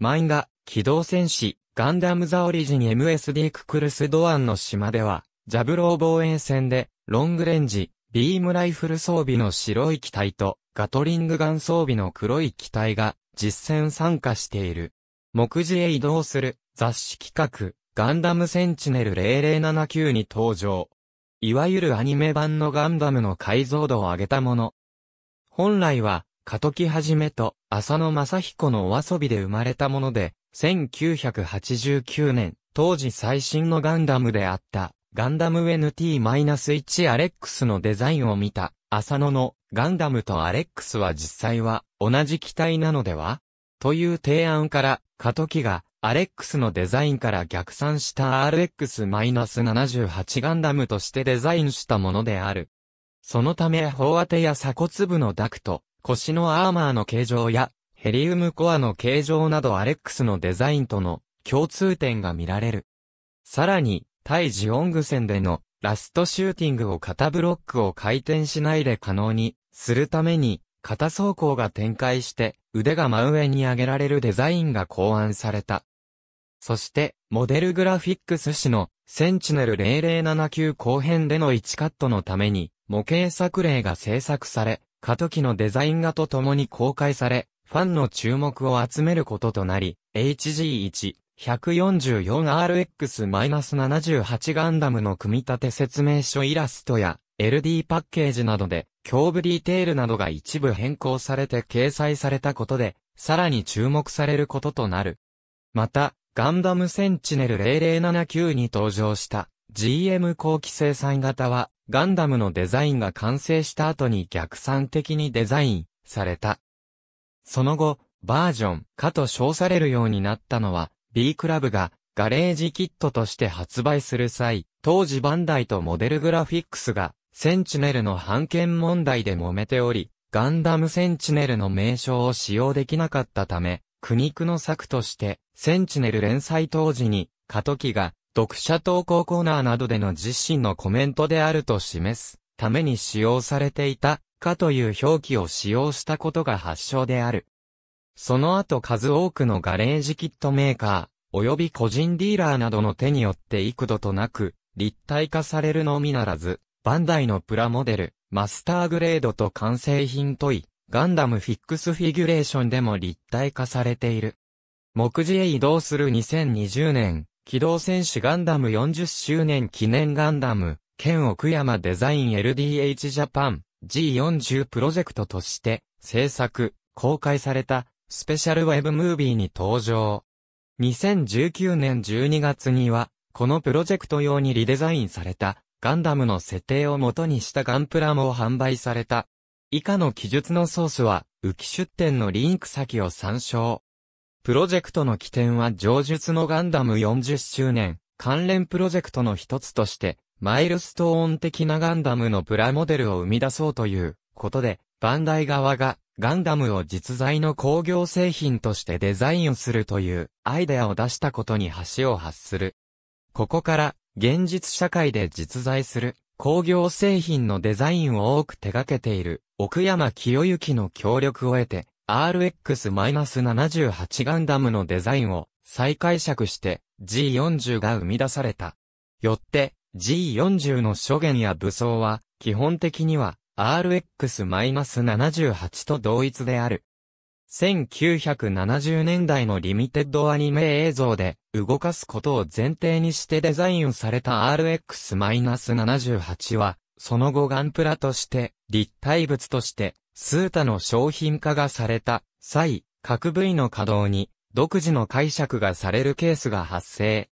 漫画、機動戦士、ガンダムザオリジン MSD ククルスドアンの島では、ジャブロー防衛戦で、ロングレンジ、ビームライフル装備の白い機体と、ガトリングガン装備の黒い機体が、実戦参加している。目次へ移動する、雑誌企画、ガンダムセンチネル0079に登場。いわゆるアニメ版のガンダムの解像度を上げたもの。本来は、カトキはじめと、浅野正彦のお遊びで生まれたもので、1989年、当時最新のガンダムであった、ガンダム NT-1 アレックスのデザインを見た、浅野のガンダムとアレックスは実際は同じ機体なのでは？という提案から、過渡期がアレックスのデザインから逆算した RX-78 ガンダムとしてデザインしたものである。そのため砲当てや鎖骨部のダクト、腰のアーマーの形状やヘリウムコアの形状などアレックスのデザインとの共通点が見られる。さらに、対ジオング戦でのラストシューティングを肩ブロックを回転しないで可能にするために、肩走行が展開して腕が真上に上げられるデザインが考案された。そして、モデルグラフィックス誌のセンチネル0079後編での1カットのために模型作例が制作され、過渡期のデザイン画と共に公開され、ファンの注目を集めることとなり、HG1、144RX-78 ガンダムの組み立て説明書イラストや LD パッケージなどで、胸部ディテールなどが一部変更されて掲載されたことで、さらに注目されることとなる。また、ガンダムセンチネル0079に登場した GM 後期生産型は、ガンダムのデザインが完成した後に逆算的にデザインされた。その後、バージョン化と称されるようになったのは、B クラブがガレージキットとして発売する際、当時バンダイとモデルグラフィックスがセンチネルの版権問題で揉めており、ガンダムセンチネルの名称を使用できなかったため、苦肉の策として、センチネル連載当時に、過渡期が、読者投稿コーナーなどでの自身のコメントであると示すために使用されていた、かという表記を使用したことが発祥である。その後数多くのガレージキットメーカー、及び個人ディーラーなどの手によって幾度となく、立体化されるのみならず、バンダイのプラモデル、マスターグレードと完成品トイ、ガンダムフィックスフィギュレーションでも立体化されている。目次へ移動する2020年、機動戦士ガンダム40周年記念ガンダム、県奥山デザイン LDH ジャパン G40 プロジェクトとして制作、公開されたスペシャルウェブムービーに登場。2019年12月には、このプロジェクト用にリデザインされたガンダムの設定を元にしたガンプラも販売された。以下の記述のソースは、浮き出展のリンク先を参照。プロジェクトの起点は上述のガンダム40周年、関連プロジェクトの一つとして、マイルストーン的なガンダムのプラモデルを生み出そうということで、バンダイ側がガンダムを実在の工業製品としてデザインをするというアイデアを出したことに橋を発する。ここから現実社会で実在する工業製品のデザインを多く手掛けている奥山清之の協力を得て RX-78 ガンダムのデザインを再解釈して G40 が生み出された。よって G40 の諸言や武装は基本的には RX-78 と同一である。1970年代のリミテッドアニメ映像で動かすことを前提にしてデザインされた RX-78 は、その後ガンプラとして立体物としてスータの商品化がされた際、各部位の稼働に独自の解釈がされるケースが発生。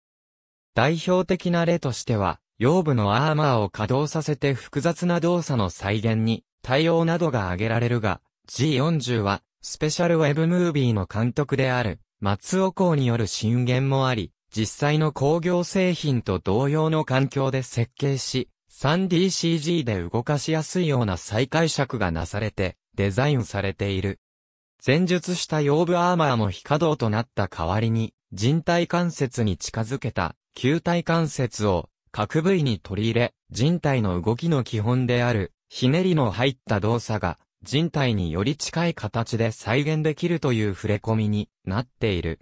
代表的な例としては、腰部のアーマーを稼働させて複雑な動作の再現に対応などが挙げられるが、G40 はスペシャルウェブムービーの監督である、松尾公による進言もあり、実際の工業製品と同様の環境で設計し、3DCG で動かしやすいような再解釈がなされて、デザインされている。前述した腰部アーマーの非稼働となった代わりに、人体関節に近づけた球体関節を各部位に取り入れ、人体の動きの基本である、ひねりの入った動作が人体により近い形で再現できるという触れ込みになっている。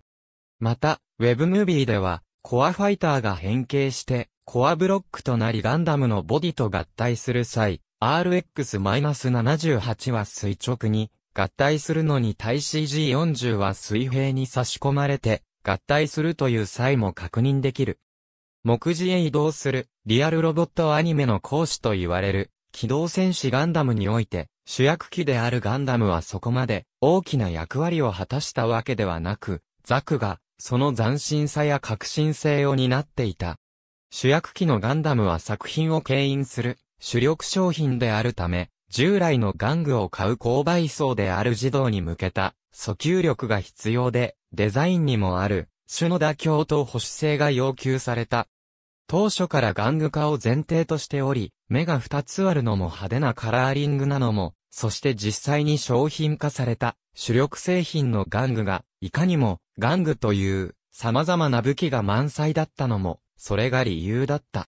また、ウェブムービーでは、コアファイターが変形して、コアブロックとなりガンダムのボディと合体する際、RX-78 は垂直に合体するのに対 CG40 は水平に差し込まれて合体するという際も確認できる。目次へ移動するリアルロボットアニメの講師と言われる機動戦士ガンダムにおいて主役機であるガンダムはそこまで大きな役割を果たしたわけではなく、ザクがその斬新さや革新性を担っていた。主役機のガンダムは作品を牽引する主力商品であるため、従来の玩具を買う購買層である児童に向けた訴求力が必要で、デザインにもある種の妥協と保守性が要求された。当初から玩具化を前提としており、目が2つあるのも派手なカラーリングなのも、そして実際に商品化された主力製品の玩具が、いかにも玩具という様々な武器が満載だったのも、それが理由だった。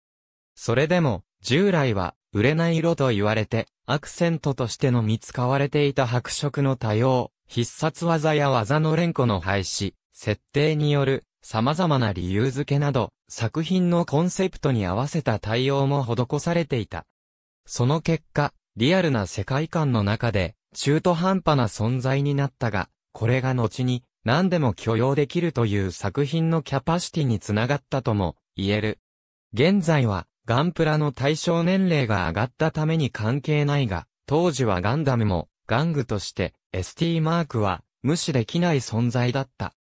それでも、従来は売れない色と言われて、アクセントとしてのみ使われていた白色の多様、必殺技や技の連呼の廃止、設定による様々な理由付けなど、作品のコンセプトに合わせた対応も施されていた。その結果、リアルな世界観の中で、中途半端な存在になったが、これが後に、何でも許容できるという作品のキャパシティにつながったとも言える。現在は、ガンプラの対象年齢が上がったために関係ないが、当時はガンダムも、玩具として、ST マークは、無視できない存在だった。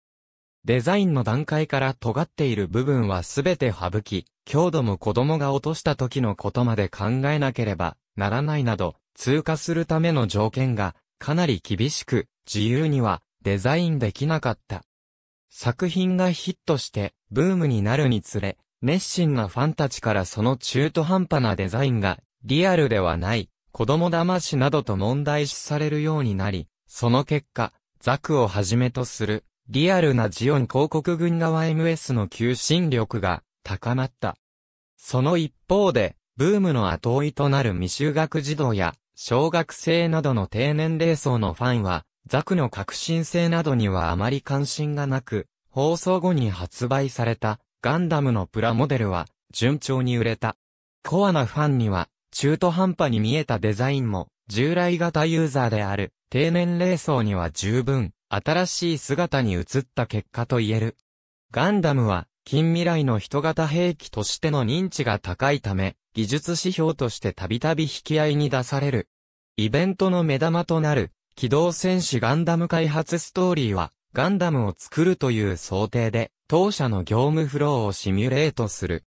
デザインの段階から尖っている部分はすべて省き、強度も子供が落とした時のことまで考えなければならないなど、通過するための条件がかなり厳しく、自由にはデザインできなかった。作品がヒットしてブームになるにつれ、熱心なファンたちからその中途半端なデザインがリアルではない、子供騙しなどと問題視されるようになり、その結果、ザクをはじめとするリアルなジオン広告軍側 MS の求心力が高まった。その一方で、ブームの後追いとなる未就学児童や小学生などの低年齢層のファンは、ザクの革新性などにはあまり関心がなく、放送後に発売されたガンダムのプラモデルは順調に売れた。コアなファンには中途半端に見えたデザインも従来型ユーザーである低年齢層には十分新しい姿に移った結果と言える。ガンダムは、近未来の人型兵器としての認知が高いため、技術指標としてたびたび引き合いに出される。イベントの目玉となる、機動戦士ガンダム開発ストーリーは、ガンダムを作るという想定で、当社の業務フローをシミュレートする。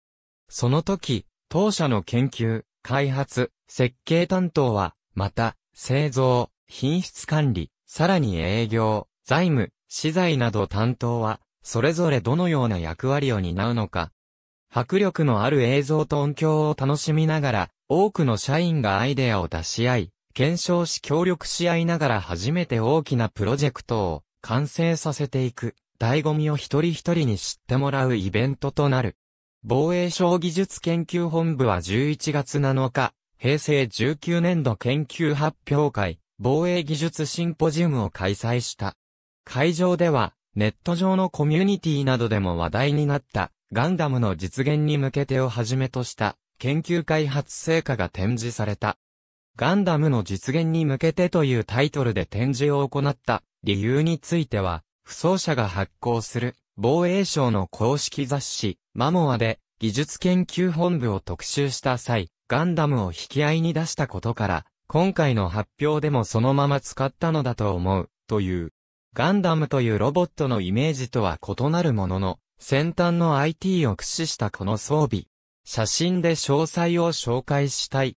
その時、当社の研究、開発、設計担当は、また、製造、品質管理、さらに営業、財務、資材など担当は、それぞれどのような役割を担うのか。迫力のある映像と音響を楽しみながら、多くの社員がアイデアを出し合い、検証し協力し合いながら初めて大きなプロジェクトを完成させていく、醍醐味を一人一人に知ってもらうイベントとなる。防衛省技術研究本部は11月7日、平成19年度研究発表会、防衛技術シンポジウムを開催した。会場では、ネット上のコミュニティなどでも話題になったガンダムの実現に向けてをはじめとした研究開発成果が展示された。ガンダムの実現に向けてというタイトルで展示を行った理由については、不走者が発行する防衛省の公式雑誌マモアで技術研究本部を特集した際、ガンダムを引き合いに出したことから、今回の発表でもそのまま使ったのだと思う、という。ガンダムというロボットのイメージとは異なるものの、先端の IT を駆使したこの装備。写真で詳細を紹介したい。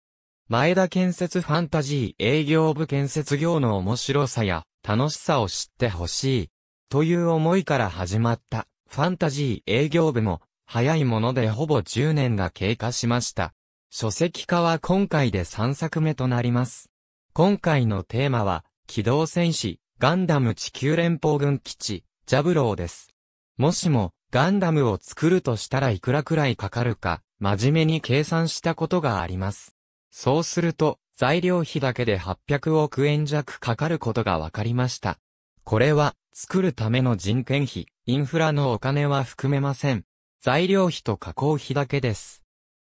前田建設ファンタジー営業部建設業の面白さや楽しさを知ってほしい。という思いから始まったファンタジー営業部も早いものでほぼ10年が経過しました。書籍化は今回で3作目となります。今回のテーマは、機動戦士、ガンダム地球連邦軍基地、ジャブローです。もしも、ガンダムを作るとしたらいくらくらいかかるか、真面目に計算したことがあります。そうすると、材料費だけで800億円弱かかることが分かりました。これは、作るための人件費、インフラのお金は含めません。材料費と加工費だけです。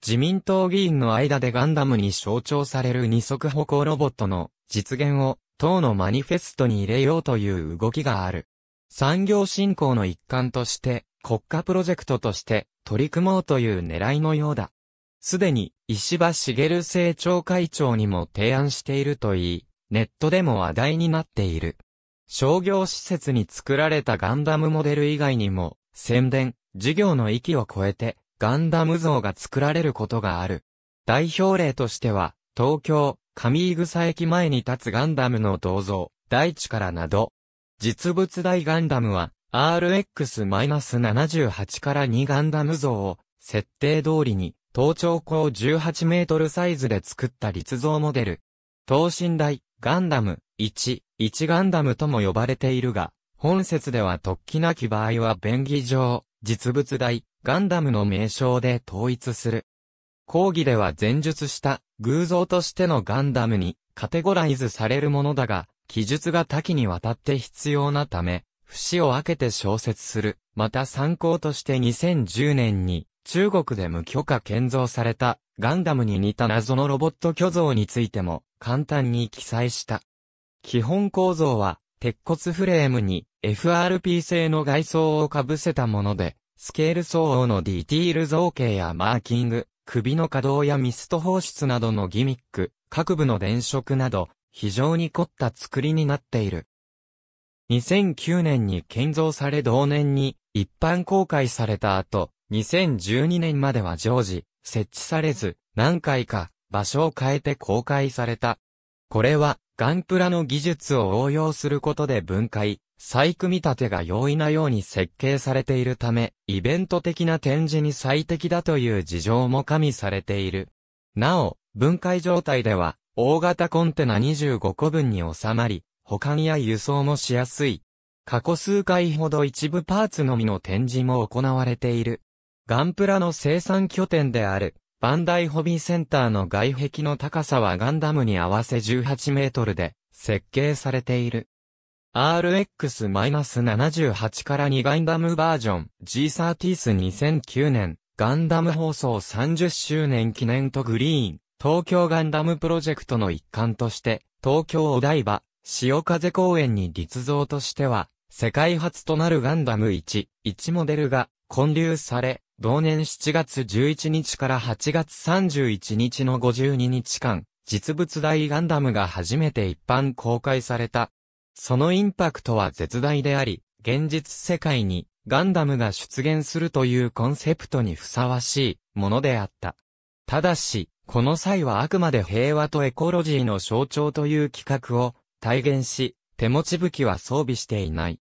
自民党議員の間でガンダムに象徴される二足歩行ロボットの実現を党のマニフェストに入れようという動きがある。産業振興の一環として、国家プロジェクトとして取り組もうという狙いのようだ。すでに石破茂政調会長にも提案しているといい、ネットでも話題になっている。商業施設に作られたガンダムモデル以外にも、宣伝、事業の域を超えて、ガンダム像が作られることがある。代表例としては、東京、上井草駅前に立つガンダムの銅像、大地からなど、実物大ガンダムは、RX-78 から2ガンダム像を、設定通りに、頭頂高18メートルサイズで作った立像モデル。等身大、ガンダム、1、1ガンダムとも呼ばれているが、本説では突起なき場合は便宜上、実物大、ガンダムの名称で統一する。講義では前述した偶像としてのガンダムにカテゴライズされるものだが、記述が多岐にわたって必要なため、節を分けて小説する。また参考として2010年に中国で無許可建造されたガンダムに似た謎のロボット巨像についても簡単に記載した。基本構造は鉄骨フレームに FRP 製の外装を被せたもので、スケール相応のディティール造形やマーキング、首の可動やミスト放出などのギミック、各部の電飾など、非常に凝った作りになっている。2009年に建造され同年に一般公開された後、2012年までは常時、設置されず、何回か場所を変えて公開された。これは、ガンプラの技術を応用することで分解、再組み立てが容易なように設計されているため、イベント的な展示に最適だという事情も加味されている。なお、分解状態では、大型コンテナ25個分に収まり、保管や輸送もしやすい。過去数回ほど一部パーツのみの展示も行われている。ガンプラの生産拠点である、バンダイホビーセンターの外壁の高さはガンダムに合わせ18メートルで設計されている。RX-78 から2ガンダムバージョン G30-2009 年ガンダム放送30周年記念とグリーン東京ガンダムプロジェクトの一環として東京お台場潮風公園に立像としては世界初となるガンダム1、1モデルが建立され、同年7月11日から8月31日の52日間、実物大ガンダムが初めて一般公開された。そのインパクトは絶大であり、現実世界にガンダムが出現するというコンセプトにふさわしいものであった。ただし、この際はあくまで平和とエコロジーの象徴という企画を体現し、手持ち武器は装備していない。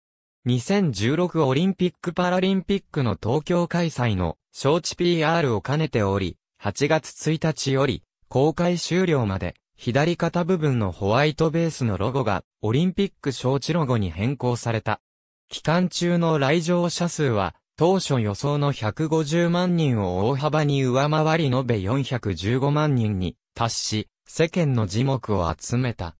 2016オリンピック・パラリンピックの東京開催の招致 PR を兼ねており、8月1日より公開終了まで左肩部分のホワイトベースのロゴがオリンピック招致ロゴに変更された。期間中の来場者数は当初予想の150万人を大幅に上回り延べ415万人に達し、世間の字幕を集めた。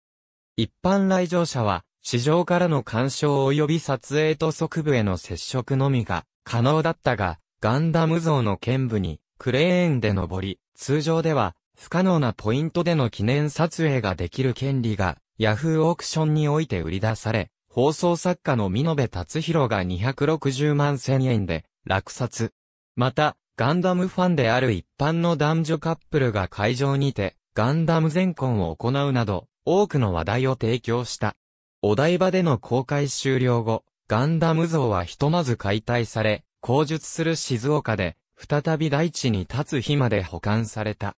一般来場者は市場からの干渉及び撮影と側部への接触のみが可能だったが、ガンダム像の剣部にクレーンで登り、通常では不可能なポイントでの記念撮影ができる権利がヤフーオークションにおいて売り出され、放送作家の見延達弘が260万千円で落札。また、ガンダムファンである一般の男女カップルが会場にて、ガンダム全婚を行うなど、多くの話題を提供した。お台場での公開終了後、ガンダム像はひとまず解体され、口述する静岡で、再び大地に立つ日まで保管された。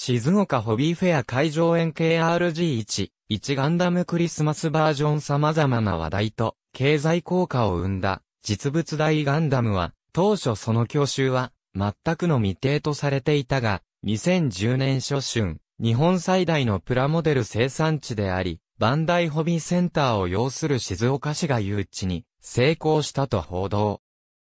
静岡ホビーフェア会場円 KRG1、1ガンダムクリスマスバージョン様々な話題と、経済効果を生んだ、実物大ガンダムは、当初その教習は、全くの未定とされていたが、2010年初春、日本最大のプラモデル生産地であり、バンダイホビーセンターを要する静岡市が誘致に成功したと報道。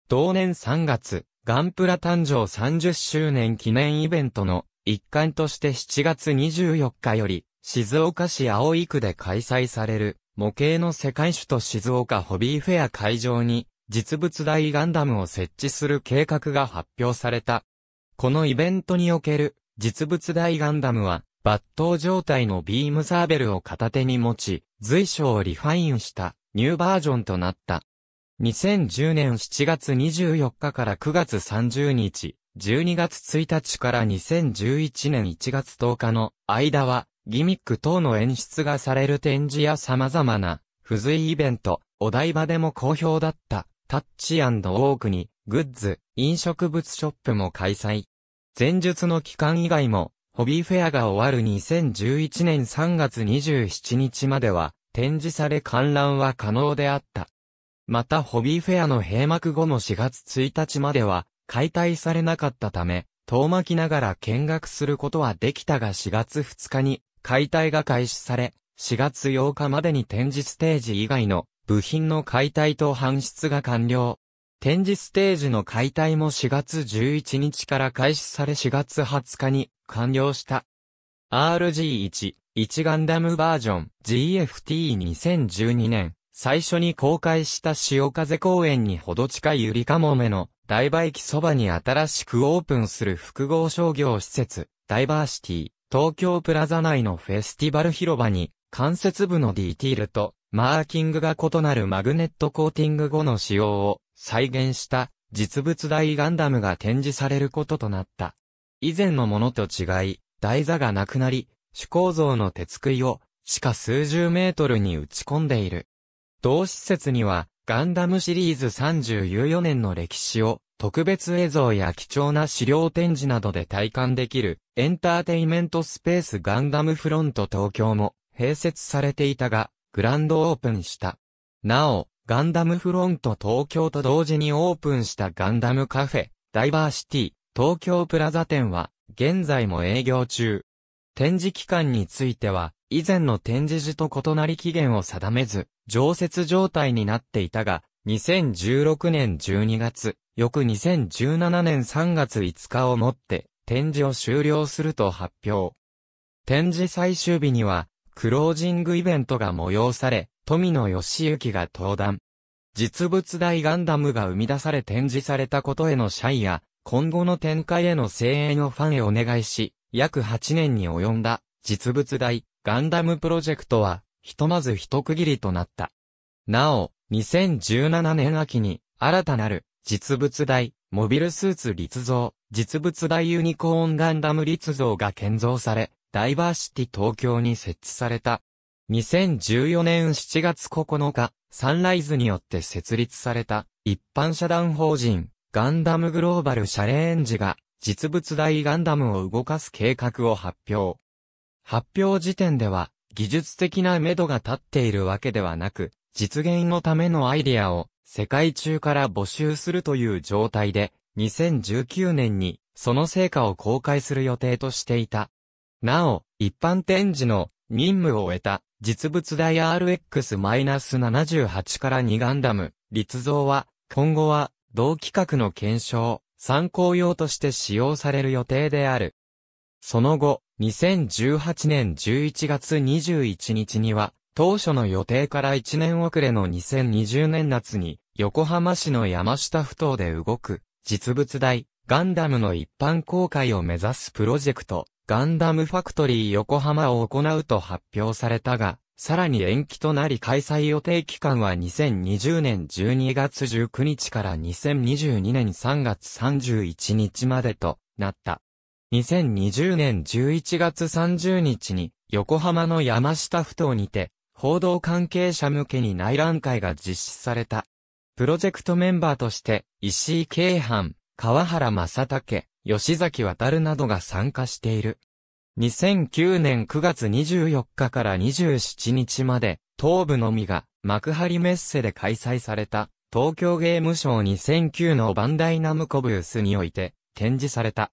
同年3月、ガンプラ誕生30周年記念イベントの一環として7月24日より静岡市葵区で開催される模型の世界首都静岡ホビーフェア会場に実物大ガンダムを設置する計画が発表された。このイベントにおける実物大ガンダムは抜刀状態のビームサーベルを片手に持ち、随所をリファインしたニューバージョンとなった。2010年7月24日から9月30日、12月1日から2011年1月10日の間は、ギミック等の演出がされる展示や様々な、付随イベント、お台場でも好評だった、タッチオークに、グッズ、飲食物ショップも開催。前述の期間以外も、ホビーフェアが終わる2011年3月27日までは、展示され観覧は可能であった。またホビーフェアの閉幕後の4月1日までは、解体されなかったため、遠巻きながら見学することはできたが4月2日に解体が開始され、4月8日までに展示ステージ以外の部品の解体と搬出が完了。展示ステージの解体も4月11日から開始され4月20日に完了した。RG1、1ガンダムバージョン GFT2012 年、最初に公開した潮風公園にほど近いゆりかもめの大場駅そばに新しくオープンする複合商業施設、ダイバーシティ、東京プラザ内のフェスティバル広場に、関節部のディティールと、マーキングが異なるマグネットコーティング後の仕様を再現した実物大ガンダムが展示されることとなった。以前のものと違い、台座がなくなり、主構造の鉄杭を地下数十メートルに打ち込んでいる。同施設には、ガンダムシリーズ34年の歴史を、特別映像や貴重な資料展示などで体感できる、エンターテイメントスペースガンダムフロント東京も、併設されていたが、グランドオープンした。なお、ガンダムフロント東京と同時にオープンしたガンダムカフェ、ダイバーシティ、東京プラザ店は、現在も営業中。展示期間については、以前の展示時と異なり期限を定めず、常設状態になっていたが、2016年12月、翌2017年3月5日をもって、展示を終了すると発表。展示最終日には、クロージングイベントが催され、富野義行が登壇。実物大ガンダムが生み出され展示されたことへの謝意や、今後の展開への声援をファンへお願いし、約8年に及んだ実物大ガンダムプロジェクトは、ひとまず一区切りとなった。なお、2017年秋に新たなる実物大モビルスーツ立像、実物大ユニコーンガンダム立像が建造され、ダイバーシティ東京に設置された。2014年7月9日、サンライズによって設立された一般社団法人ガンダムグローバルシャレンジが実物大ガンダムを動かす計画を発表。発表時点では技術的な目処が立っているわけではなく、実現のためのアイデアを世界中から募集するという状態で、2019年にその成果を公開する予定としていた。なお、一般展示の任務を終えた実物大 RX-78 から2ガンダム、立像は、今後は、同規格の検証、参考用として使用される予定である。その後、2018年11月21日には、当初の予定から1年遅れの2020年夏に、横浜市の山下ふ頭で動く、実物大、ガンダムの一般公開を目指すプロジェクト、ガンダムファクトリー横浜を行うと発表されたが、さらに延期となり開催予定期間は2020年12月19日から2022年3月31日までとなった。2020年11月30日に横浜の山下ふ頭にて報道関係者向けに内覧会が実施された。プロジェクトメンバーとして石井慶藩、川原正武、吉崎渡などが参加している。2009年9月24日から27日まで、東部のみが幕張メッセで開催された東京ゲームショー2009のバンダイナムコブースにおいて展示された。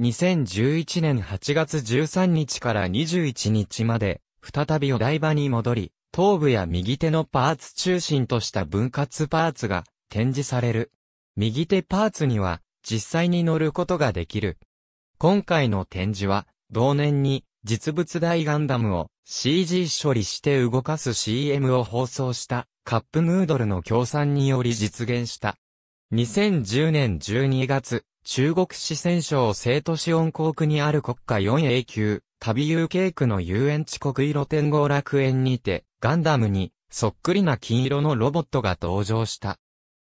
2011年8月13日から21日まで、再びお台場に戻り、頭部や右手のパーツ中心とした分割パーツが展示される。右手パーツには実際に乗ることができる。今回の展示は、同年に実物大ガンダムを CG 処理して動かす CM を放送したカップヌードルの協賛により実現した。2010年12月、中国四川省成都市温港区にある国家4 A 級、旅遊景区の遊園地国色天号楽園にて、ガンダムにそっくりな金色のロボットが登場した。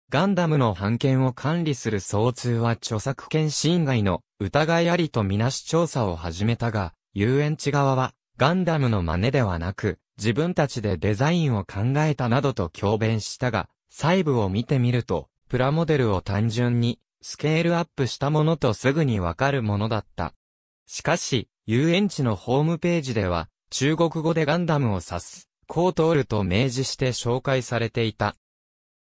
ガンダムの版権を管理する総通は著作権侵害の疑いありとみなし調査を始めたが、遊園地側はガンダムの真似ではなく、自分たちでデザインを考えたなどと強弁したが、細部を見てみると、プラモデルを単純にスケールアップしたものとすぐにわかるものだった。しかし、遊園地のホームページでは、中国語でガンダムを指す、コートールと明示して紹介されていた。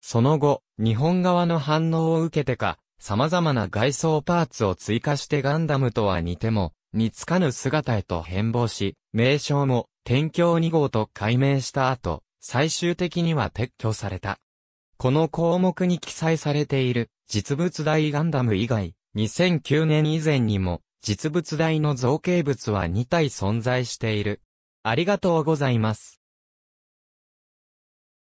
その後、日本側の反応を受けてか、様々な外装パーツを追加してガンダムとは似ても、似つかぬ姿へと変貌し、名称も、天橋2号と改名した後、最終的には撤去された。この項目に記載されている、実物大ガンダム以外、2009年以前にも、実物大の造形物は2体存在している。ありがとうございます。